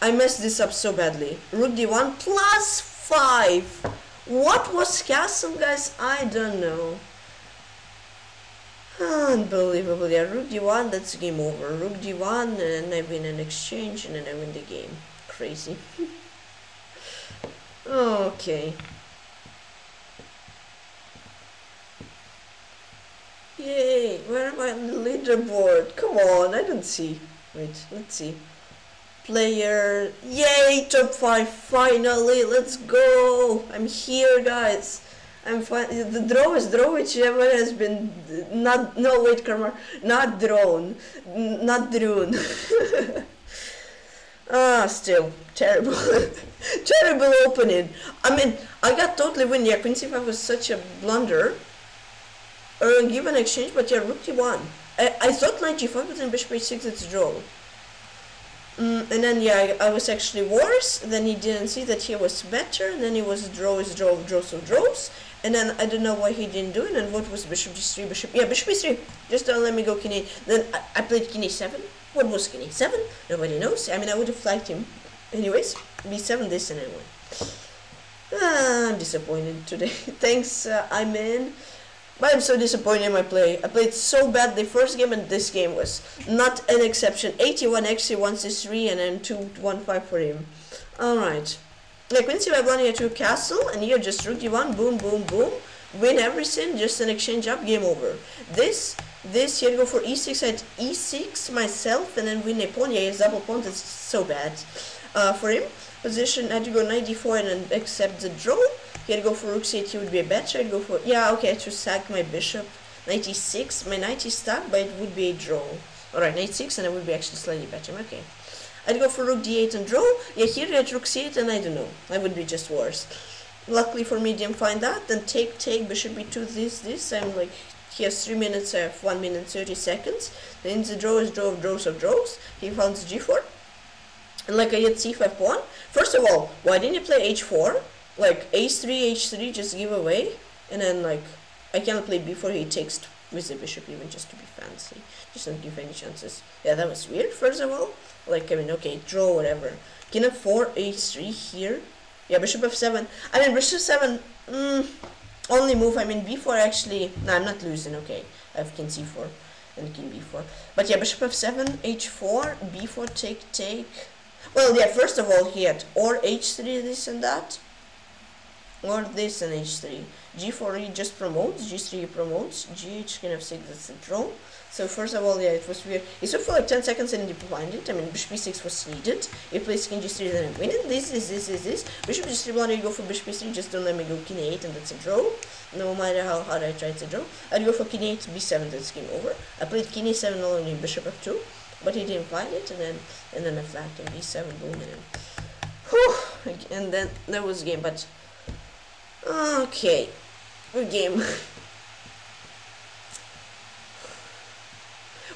I messed this up so badly. Rook d1 plus 5. What was castle, guys? I don't know. Unbelievable. Yeah, Rook d1, that's game over. Rook d1, and I win an exchange, and then I win the game. Crazy. okay. Yay, where am I on the leaderboard? Come on, I don't see. Wait, let's see. Player, yay, top 5, finally, let's go. I'm here, guys. I'm fine. The draw is draw, whichever has been not. No, wait, Karma, not drawn, not drawn. ah, still terrible, terrible opening. I mean, I got totally win. Yeah, Queen c5 was such a blunder. Uh, give an exchange, but yeah, rook d1. I, I thought knight g5, but then bishop h6, it's draw. Mm, and then yeah, I, I, was actually worse. Then he didn't see that he was better. And then he was draws, draw, draws of draws. And then I don't know why he didn't do it. And what was bishop g3, bishop? Yeah, bishop e3. Just don't let me go king. Then I, I played king a7. What was king a7? Nobody knows. I mean, I would have liked him. Anyways, b7 this and anyway. Ah, I'm disappointed today. Thanks, uh, I'm in. But I'm so disappointed in my play. I played so bad the first game and this game was not an exception. 81 actually wants this 3 and then 215 for him. Alright. Like Quincy Babylonia to castle and here just rook d1, boom, boom, boom. Win everything, just an exchange up, game over. This, this, here go for e6 at e6 myself and then win a pawn. Yeah, his double pawn, that's so bad uh, for him. Position, had to go 94 and then accept the draw. Here go for rook c8 would be a better. I'd go for yeah okay I should sack my bishop. Knight e6. My knight is stuck, but it would be a draw. Alright, knight 6 and it would be actually slightly better. Okay. I'd go for rook d8 and draw. Yeah, here I had rook c8 and I don't know. I would be just worse. Luckily for me, didn't find that. Then take, take, bishop b2, this, this. I'm like, he has 3 minutes, I have 1 minute 30 seconds. Then the draw is draw of draws of draws. He found g4. And like I had c5 pawn. First of all, why didn't he play h4? Like h3 h3 just give away and then like I cannot play before he takes with the bishop even just to be fancy just don't give any chances. Yeah that was weird first of all. Like I mean okay draw whatever. King f4 h3 here? Yeah bishop f7 I mean bishop 7 mm, only move I mean b4 actually no I'm not losing okay. I have king c4 and king b4 but yeah bishop f7 h4 b4 take take. Well yeah first of all he had or h3 this and that or this and h3 g4 he just promotes g3 promotes gh king f6 that's the draw. So first of all yeah it was weird. He stood for like 10 seconds and he declined it i mean bishop b6 was needed. He plays king g3 then I win it. This is this is this. Bishop g3 blind you go for bishop b3 just don't let me go. King 8 and that's a draw. No matter how hard i try to draw. I'd go for king 8 b7 that's game over. I played king e7 only bishop f2 but he didn't find it and then and then i flagged him b7 boom and then whew, and then that was game. But Okay, good game.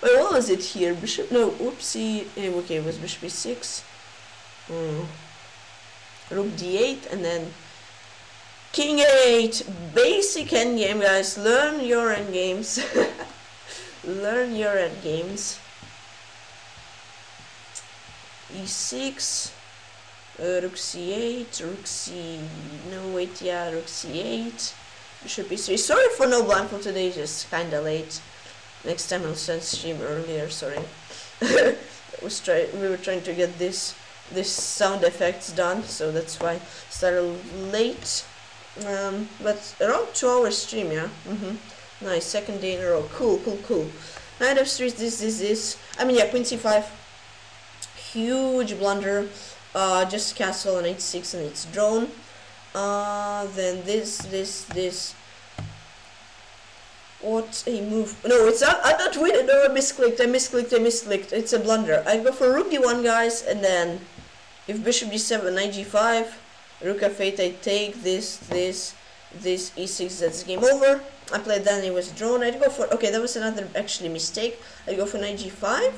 Wait, what was it here? Bishop, no, whoopsie, eh, okay, it was bishop e6. Mm. Rook d8, and then king 8 basic endgame guys learn your endgames learn your endgames e6 uh, rook c8 rook c no wait yeah rook c8 bishop e3 sorry for no blindfold today just kinda late. Next time I'll send stream earlier sorry. Was try we were trying to get this this sound effects done so that's why started late. Um, but around two hours stream yeah? Mm -hmm. nice second day in a row. Cool cool cool. Knight f3 this this this. I mean yeah queen c5 huge blunder uh, just castle on h6 and it's drone uh, then this this this what a move. No, it's not, I'm not winning. No, I misclicked. I misclicked. I misclicked. It's a blunder. I go for rook d1, guys, and then if bishop d7, knight g5, rook f8, I take this, this, this, e6, that's game over. I played then it was drawn. I'd go for, okay, that was another actually mistake. i go for knight g5.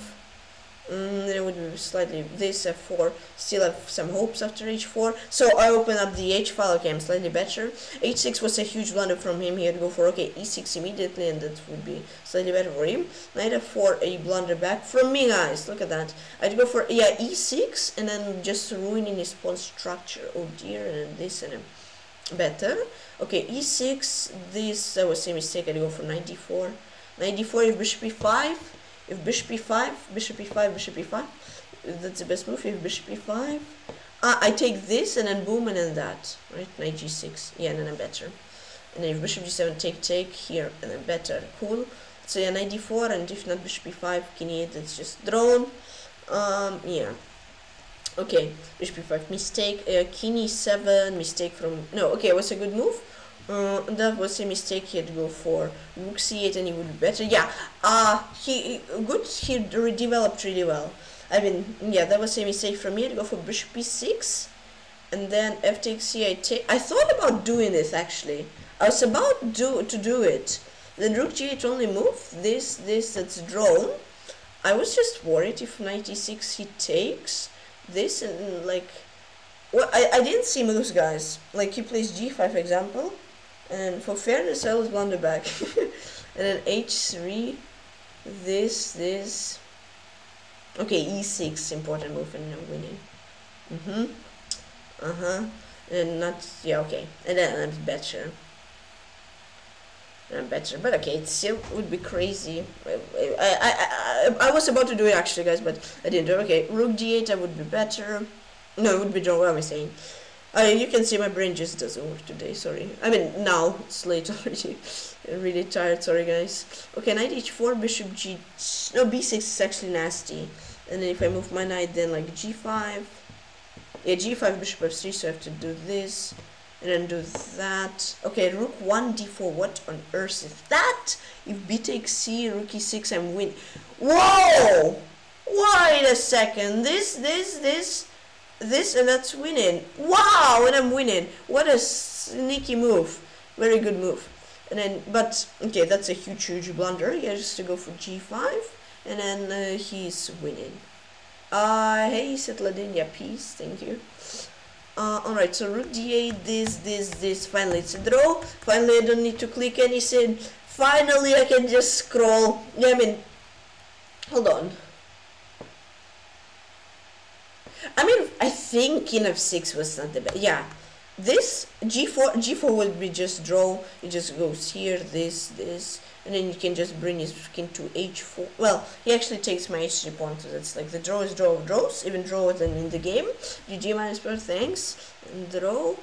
Mm, it would be slightly this f4 still have some hopes after h4 so I open up the h file okay I'm slightly better. H6 was a huge blunder from him he had to go for okay e6 immediately and that would be slightly better for him. Knight f4 a blunder back from me guys look at that. I'd go for yeah e6 and then just ruining his pawn structure. Oh dear and this and better. Okay e6 this that was a mistake I'd go for 94 94 if bishop e5 if bishop e5, bishop e5, bishop e5, that's the best move. If bishop e5, ah, I take this and then boom and then that, right? Knight g6, yeah, and then I'm better. And then if bishop g7, take, take, here, and then better, cool. So yeah, knight d4, and if not bishop e5, king e8, that's just drawn. Um, yeah. Okay, bishop e5, mistake, uh, king e7, mistake from, no, okay, it was a good move. Uh, that was a mistake. He had to go for rook c8 and he would be better. Yeah, uh, he good. He redeveloped really well. I mean, yeah, that was a mistake from me. to go for bishop b6 and then f takes c8. I thought about doing this actually. I was about do to do it. Then rook g8 only move. This, this, that's drawn. I was just worried if knight e6 he takes this and like. Well, I, I didn't see moves, guys. Like he plays g5, for example. And for fairness, I will blunder back. and then h3, this, this. Okay, e6, important move and winning. Mm-hmm. Uh-huh. And not, yeah, okay. And then that's better. And better, but okay, it still would be crazy. I, I, I, I was about to do it actually, guys, but I didn't. Okay, rook d8, I would be better. No, it would be drawn. What am I saying? You can see my brain just doesn't work today, sorry. I mean, now, it's late already. I'm really tired, sorry guys. Okay, knight h4, bishop g... No, b6 is actually nasty. And then if I move my knight, then like g5. Yeah, g5, bishop f3, so I have to do this. And then do that. Okay, rook 1, d4, what on earth is that? If b takes c, rook e6, I'm win... Whoa! Wait a second, this, this, this this and that's winning. Wow, and I'm winning. What a sneaky move. Very good move. And then, but, okay, that's a huge, huge blunder. He has to go for g5, and then uh, he's winning. Uh, hey, Setladinia, peace, thank you. Uh, alright, so rook d8, this, this, this, finally it's a draw. Finally I don't need to click anything. Finally I can just scroll. Yeah, I mean, hold on. I mean, I think king f6 was not the best. Yeah, this g4 g4 will be just draw. It just goes here, this, this, and then you can just bring his king to h4. Well, he actually takes my h3 pawn, so that's like the draw is draw of draws, even draw than in the game. GG minus per thanks and draw.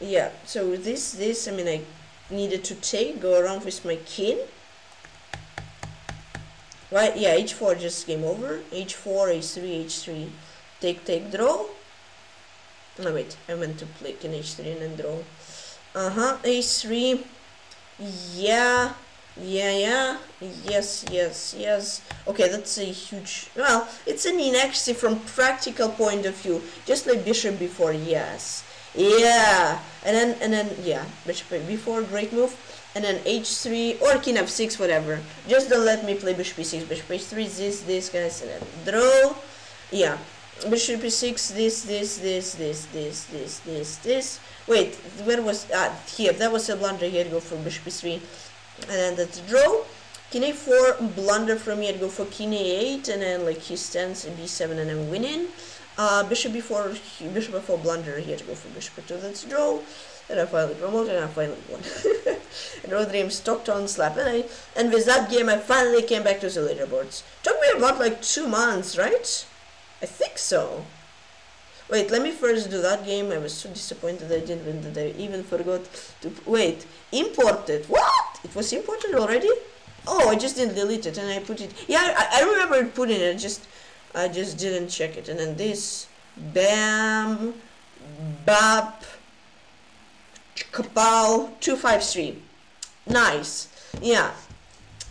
Yeah, so this this I mean I needed to take go around with my king. Right, yeah, h4 just game over. h4, h3, h3 take take draw. No wait I meant to play king h3 and draw. Uh-huh h3 yeah yeah yeah. Yes yes yes. Okay that's a huge well it's an inaccuracy from practical point of view. Just like bishop before yes. Yeah and then and then yeah bishop before great move. And then h3 or king f6 whatever. Just don't let me play bishop e6 bishop h3 this this guys and then draw. Yeah bishop e6, this, this, this, this, this, this, this, this. Wait, where was, ah, here, that was a blunder, here go for bishop e3, and then that's a draw. King a4, blunder from here, go for king a8, and then like he stands in b7 and I'm winning. Uh, bishop b4, bishop f4 blunder, here to go for bishop f2, that's a draw. And I finally promoted and I finally won. and Road Dream Stockton slap and I, and with that game I finally came back to the leaderboards. Took me about like two months, right? I think so. Wait, let me first do that game. I was so disappointed I didn't win that I even forgot to... Wait, imported. What? It was imported already? Oh, I just didn't delete it and I put it... Yeah, I, I remember putting it. I just... I just didn't check it. And then this... Bam... Bap... Kapow 253. Nice. Yeah.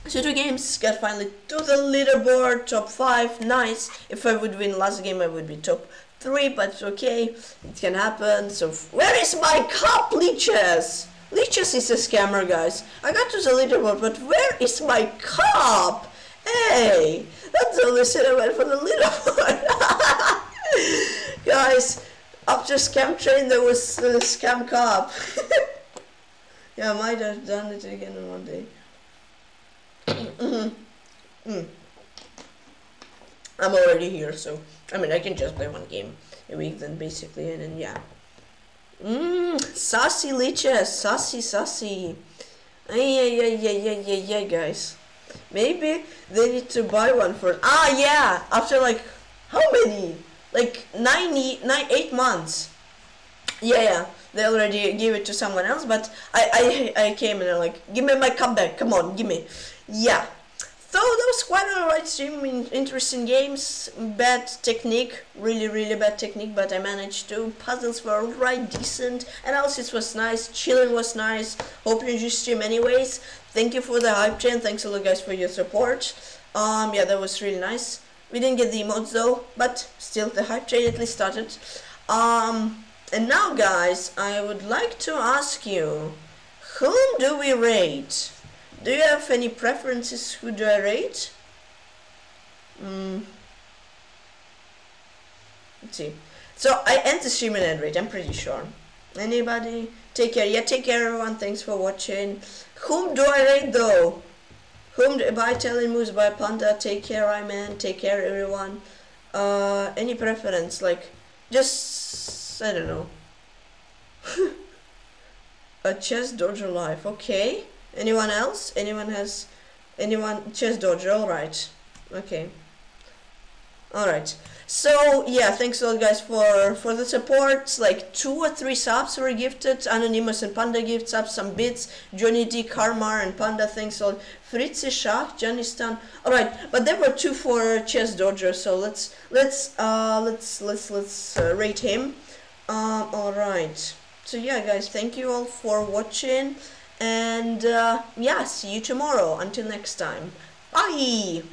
So two games got finally to the leaderboard, top 5, nice. If I would win last game I would be top 3, but okay, it can happen. So where is my cup, Lichess? Lichess is a scammer, guys. I got to the leaderboard, but where is my cup? Hey, that's the only thing I went for the leaderboard. guys, after scam train there was uh, scam cop. yeah, I might have done it again in one day. Mm. I'm already here, so I mean I can just play one game a week then basically, and then yeah. Mmm, sassy Lichess, sassy, sassy. Yeah, yeah, yeah, yeah, yeah, yeah, guys. Maybe they need to buy one for. Ah, yeah. After like how many? like nine, nine, eight months. Yeah, yeah, they already gave it to someone else, but I, I, I came and I'm like, give me my comeback, come on, give me. Yeah. So that was quite alright stream, interesting games, bad technique, really really bad technique, but I managed to. Puzzles were alright, decent, analysis was nice, chilling was nice, hope you enjoyed stream anyways. Thank you for the hype train, thanks a lot guys for your support. Um, yeah, that was really nice. We didn't get the emotes though, but still the hype train at least started. Um, and now guys, I would like to ask you, whom do we rate? Do you have any preferences who do I rate? Mm. Let's see. So I end the stream and end rate, I'm pretty sure. Anybody? Take care. Yeah, take care everyone. Thanks for watching. Whom do I rate though? Whom by telling moves by panda, take care I man, take care everyone. Uh, any preference, like, just, I don't know. a chess dojo life, okay. Anyone else? Anyone has, anyone, chess dojo, alright. Okay. Alright. So yeah, thanks a lot guys for for the support. Like two or three subs were gifted. Anonymous and Panda gift subs, some bits. Johnny D, Karmar and Panda thanks a lot. Fritzi Shah, Johnny Stan. Alright, but there were two for Chess Dojo, so let's let's uh let's let's let's uh, rate him. Um alright. So yeah guys, thank you all for watching and uh, yeah, see you tomorrow. Until next time. Bye!